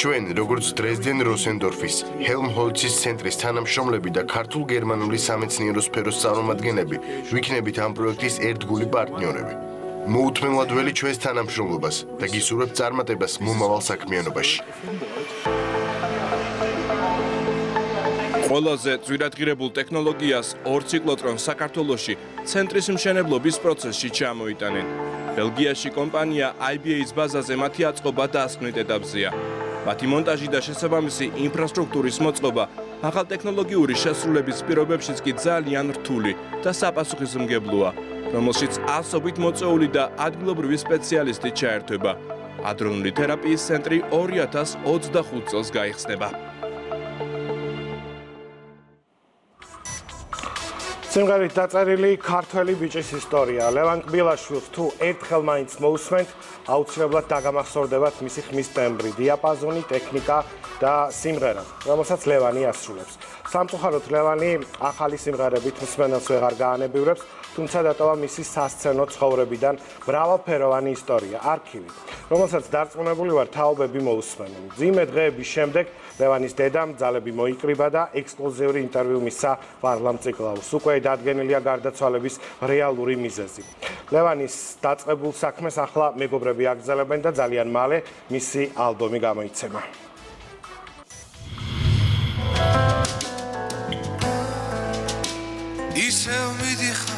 ჩვენ, როგორც დრეზდენ როსენდორფის, ჰელმჰოლცის ცენტრის თანამშრომლები და ქართულ-გერმანული სამეცნიერო სფეროს წარმომადგენლები, ვიქნებით ამ პროექტის ერთგული პარტნიორები. მოუთმენლად ველი ჩვენს თანამშრომლობას და გისურვებთ წარმატებას მომავალ საქმიანობაში. ყველაზე ძვირადღირებულ ტექნოლოგიას ორ ციკლოტრონს საქართველოში ცენტრის მშენებლობის პროცესში ჩამოიტანენ. ბელგიაში კომპანია IBA-ის ბაზაზე მათი აწყობა დაასკვნით ეტაპზეა. მათი მონტაჟი და შესაბამისი ინფრასტრუქტურის მოწყობა ახალ ტექნოლოგიური შესრულების პირობებშიც კი ძალიან რთული და საპასუხისმგებლოა, რომელშიც ასობით მოწეული და ადგილობრივი სპეციალისტი ჩაერთვება. ადრონული თერაპიის ცენტრი 2025 წელს გაიხსნება. სიმღერით დაწერილი ქართველი ბიჭის ისტორია. ლევან კბილაშვილს თუ ერთხელ მაინც მოусმენთ, აუცილებლად დაგამახსოვრდებათ მისი ხმის ტემბრი, დიაპაზონი, ტექნიკა და სიმღერა, რომელსაც ლევანი ასრულებს. სამწუხაროდ ლევანი ახალი სიმღერებით მსმენელს ვეღარ გაანებივრებს, თუმცა დატოვა მისი სასცენო ცხოვრებიდან მრავალფეროვანი ისტორია, არქივი, რომელსაც დარწმუნებული ვარ თაობები მოусმენენ. ძიმე დღეების შემდეგ ლევანის დედამ ძალები მოიკრიბა და ექსკლუზიური ინტერვიუ მისცა ვარლამ ციკლაუს. უკვე დადგენილია გარდაცვალების რეალური მიზეზი. ლევანის დაწყებულ საქმეს ახლა მეგობრები აგზელებენ და ძალიან მალე მისი ალბომი გამოიცემა. ისევ მიდიხარ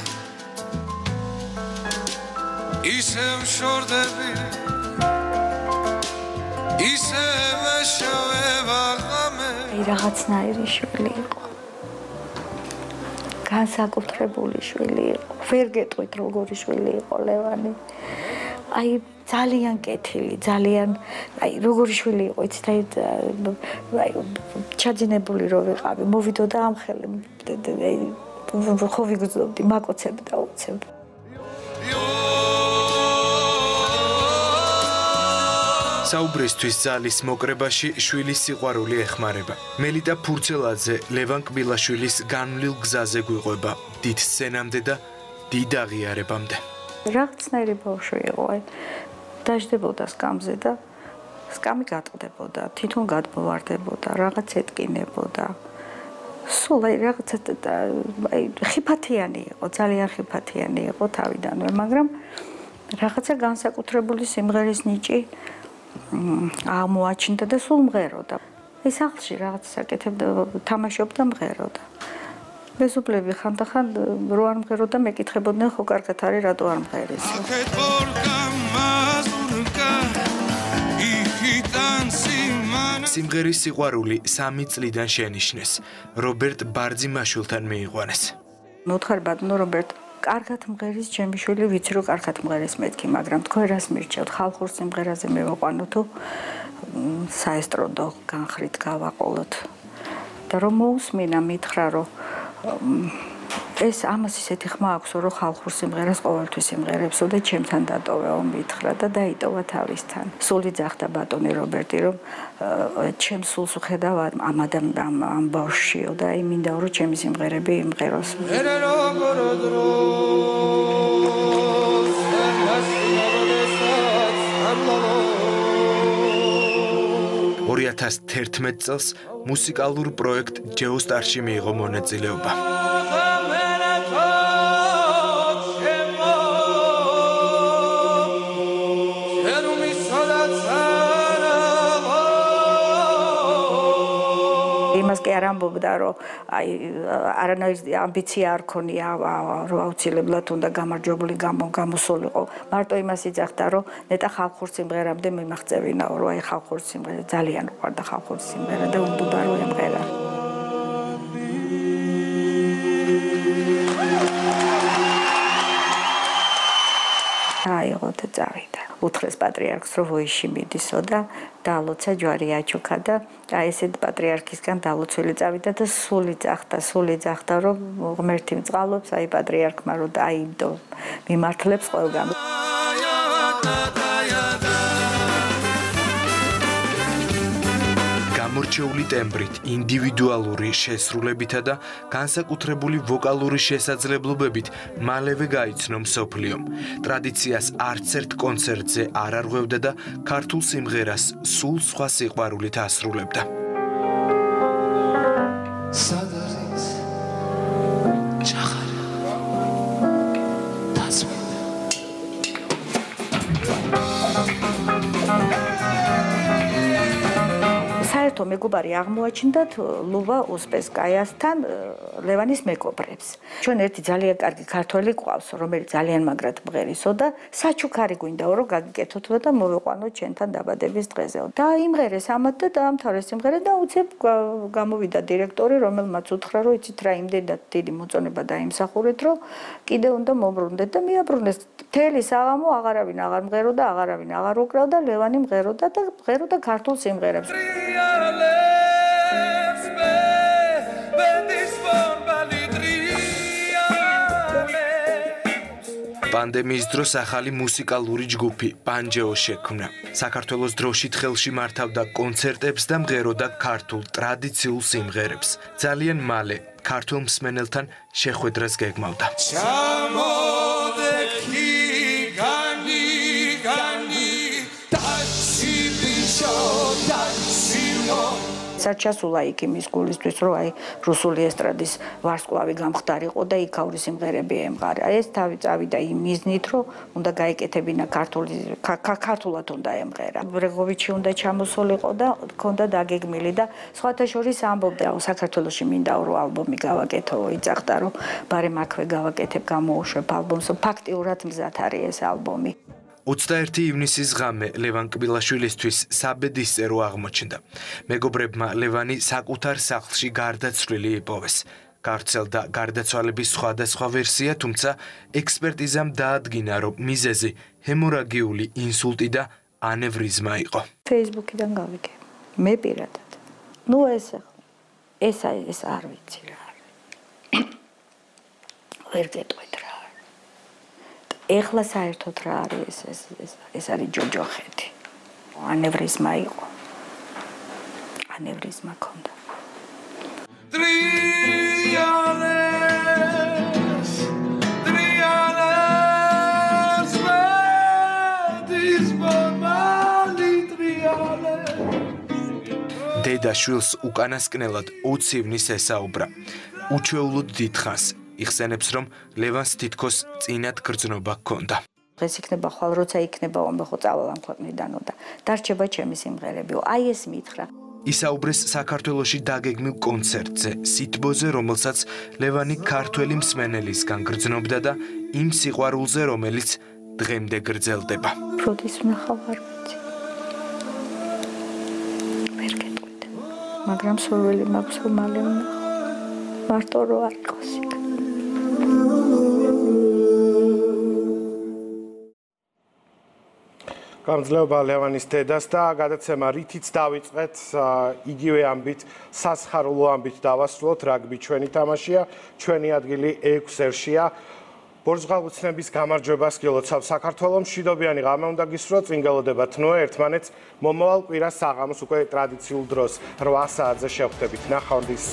ისევ შორდები ისევე შევეღამე აი რაღაცნაირი შვილი იყო განსაკუთრებული შვილი იყო ვერ გეტყვით როგორი შვილი იყო ლევანი აი ძალიან კეთილი, ძალიან აი როგორი შვილი იყო, იცით აი აი ჩაძინებული რო ვიყავი, მოვიდოდა ამ ხელი აი ხო ვიგრძნობდი მაკოცებ და უცებ. საუბრისთვის ძალის მოკრებაში შვილის სიყვარული ეხმარება. მელიტა ფურცელაძე ლევან კბილაშვილის განვლილ გზაზე გვიყვება დიდ სცენამდე და დიდ აღიარებამდე. რაღაცნაირი ბავშვი იყო, აი დაждდებოდა სკამზე და სკამი გატყდებოდა, თვითონ გადმოვარდებოდა, რაღაც ეთკინებოდა. სულ აი რაღაცა აი ხიფათიანი იყო, ძალიან ხიფათიანი იყო თავიდანვე, მაგრამ რაღაცა განსაკუთრებული სიმღერის ნიჭი აღმოაჩინდა და სულ მღეროდა. ეს სახლში რაღაც საკეთებდა, თამაშობდა, მღეროდა. მეზობლები ხანდახან რო არ მღეროდა, მეკითხებოდნენ ხო კარგად არის, რატო არ მღერის. სიმღერის სიყვარული 3 წლიდან შენიშნეს. რობერტ ბარძიმაშვილთან მიიყვანეს. მოთხარი ბატონო რობერტ, კარგად მღერის ჩემი შვილი, ვიცი რომ კარგად მღერის მეთქი, მაგრამ თქვენ რას მირჩევთ? ხალხურ სიმღერაზე მევაყვანო თუ საესტროდო განხრით გავაყოლოთ? და რომ მოусმინა მითხრა რომ ეს ამას ისეთი ხმა აქვს რომ ხალხურ სიმღერას ყოველთვის იმღერებსო და ჩემთან დატოვეო მითხრა და დაიტოვა თავისთან. სული ძახდა ბატონი რობერტი რომ ჩემ სულს ხედავ ამ ამ ამ ბავშვიო და აი მინდა რომ ჩემი სიმღერები იმღეროს. ერე როგორ დრო 2011 წელს მუსიკალურ პროექტ ჯეოსტარში მიიღო მონაწილეობა. კი არ ამბობდა, რომ აი არანაირი ამბიცია არ ქონია, რომ აუცილებლად უნდა გამარჯვებული გამოსულიყო. მარტო იმას იძახდა, რომ ნეტა ხალხურ სიმღერამდე მიმაღწევინაო, რომ აი ხალხურ სიმღერა ძალიან უყვარდა ხალხურ სიმღერა და უნდა რომ ემღერა. აიღო და წავიდა. უთხრეს პატრიარქს რომ ვოიში მიდისო და დაალოცა ჯვარი აჩუქა და აი ესეთ პატრიარქისგან დაალოცველი წავიდა და სული ძახდა სული ძახდა რომ ღმერთი მწყალობს აი პატრიარქმა რომ დაიბდო მიმართლებს ყველგან გამორჩეული ტემბრით, ინდივიდუალური შესრულებითა და განსაკუთრებული ვოკალური შესაძლებლობებით მალევე გაიცნო მსოფლიომ. ტრადიციას არც ერთ კონცერტზე არ არღვევდა და ქართულ სიმღერას სულ სხვა სიყვარულით ასრულებდა. სადარიც საერთო მეგობარი აღმოაჩინდათ ლუვა უსპესკაიასთან ლევანის მეგობრებს. ჩვენ ერთი ძალიან კარგი ქართველი ყავს, რომელიც ძალიან მაგრად მღერისო და საჩუქარი გვინდაო რომ გაგიკეთოთ და მოვიყვანოთ ჩვენთან დაბადების დღეზე. და იმღერეს ამათ და დაამთავრეს სიმღერა და უცებ გამოვიდა დირექტორი, რომელმაც უთხრა რომ იცით რა იმდენად დიდი მოწონება დაიმსახურეთ, რომ კიდე უნდა მომბრუნდეთ და მიაბრუნეს. თელი საღამო აღარავინ აღარ მღეროდა, აღარავინ აღარ უკრავდა, ლევანი მღეროდა და მღეროდა ქართულ სიმღერებს. პანდემიის დროს ახალი მუსიკალური ჯგუფი პანჯეო შექმნა. საქართველოს დროშით ხელში მართავდა კონცერტებს და მღეროდა ქართულ ტრადიციულ სიმღერებს. ძალიან მალე ქართულ მსმენელთან შეხვედრას გეგმავდა. ჩამოდექი საერთოდ ჩასულა იქ იმის გულისთვის, რომ აი რუსული ესტრადის ვარსკვლავი გამხდარიყო და იქაური სიმღერები ემღარა. ეს თავი წავიდა იმ მიზნით, რომ უნდა გაიკეთებინა ქართული ქართულად უნდა ემღერა. ბრეგოვიჩი უნდა ჩამოსულიყო და ქონდა დაგეგმილი და სხვათა შორის ამბობდა, რომ საქართველოსში მინდა რომ ალბომი გავაკეთო, იცახდა რომ ბარემ აქვე გავაკეთებ, გამოუშვებ ალბომს, ფაქტიურად მზად არის ეს ალბომი. 21 ივნისის ღამე ლევან კბილაშვილისთვის საბედისწერო აღმოჩნდა. მეგობრებმა ლევანი საკუთარ სახლში გარდაცვლილი იპოვეს. გარცელდა გარდაცვალების სხვადასხვა ვერსია, თუმცა ექსპერტიზამ დაადგინა, რომ მიზეზი ჰემორაგიული ინსულტი და ანევრიზმა იყო. Facebook-იდან გავიგე. მე პირადად. ნუ ეს ეს ეს არ ვიცი რა. ვერ გეტყვით რა. ეხლა საერთოდ რა არის ეს ეს ეს არის ჯოჯოხეთი. ანევრიზმა იყო. ანევრიზმა ქონდა. ტრიალეს ტრიალეს ვედის მომალი ტრიალეს დედა შვილს უკანასკნელად უცივნის ესაუბრა. უჩვეულოდ დიდხანს იხსენებს, რომ ლევანს თითქოს წინათ გრძნობა ჰქონდა. ეს იქნება ხვალ როცა იქნება ომი ხო წავალ ამ ქვეყნიდან და დარჩება ჩემი სიმღერები. აი ეს მითხრა. ისაუბრეს საქართველოსი დაგეგმილ კონცერტზე, სიტბოზე, რომელსაც ლევანი ქართველი მსმენელისგან გრძნობდა და იმ სიყვარულზე, რომელიც დღემდე გრძელდება. როდის ნახავარ ვიცი. ვერ გეტყვით. მაგრამ სურვილი მაქვს რომ მალე ვნახო. მარტო რო არ იყოს იქ. გამძლეობა ლევანის დედას და გადაცემა რითიც დავიწყეთ იგივე ამბით სასხარულო ამბით დავასრულოთ რაგბი ჩვენი თამაშია ჩვენი ადგილი 6 ერშია. ბორჟღალუცნების გამარჯვებას გილოცავ საქართველოს მშვიდობიანი ღამე უნდა გისურვოთ წინ გელოდება თნოე ერთმანეთს მომავალ კვირას საღამოს უკვე ტრადიციულ დროს 8 საათზე შევხვდებით. ნახვამდის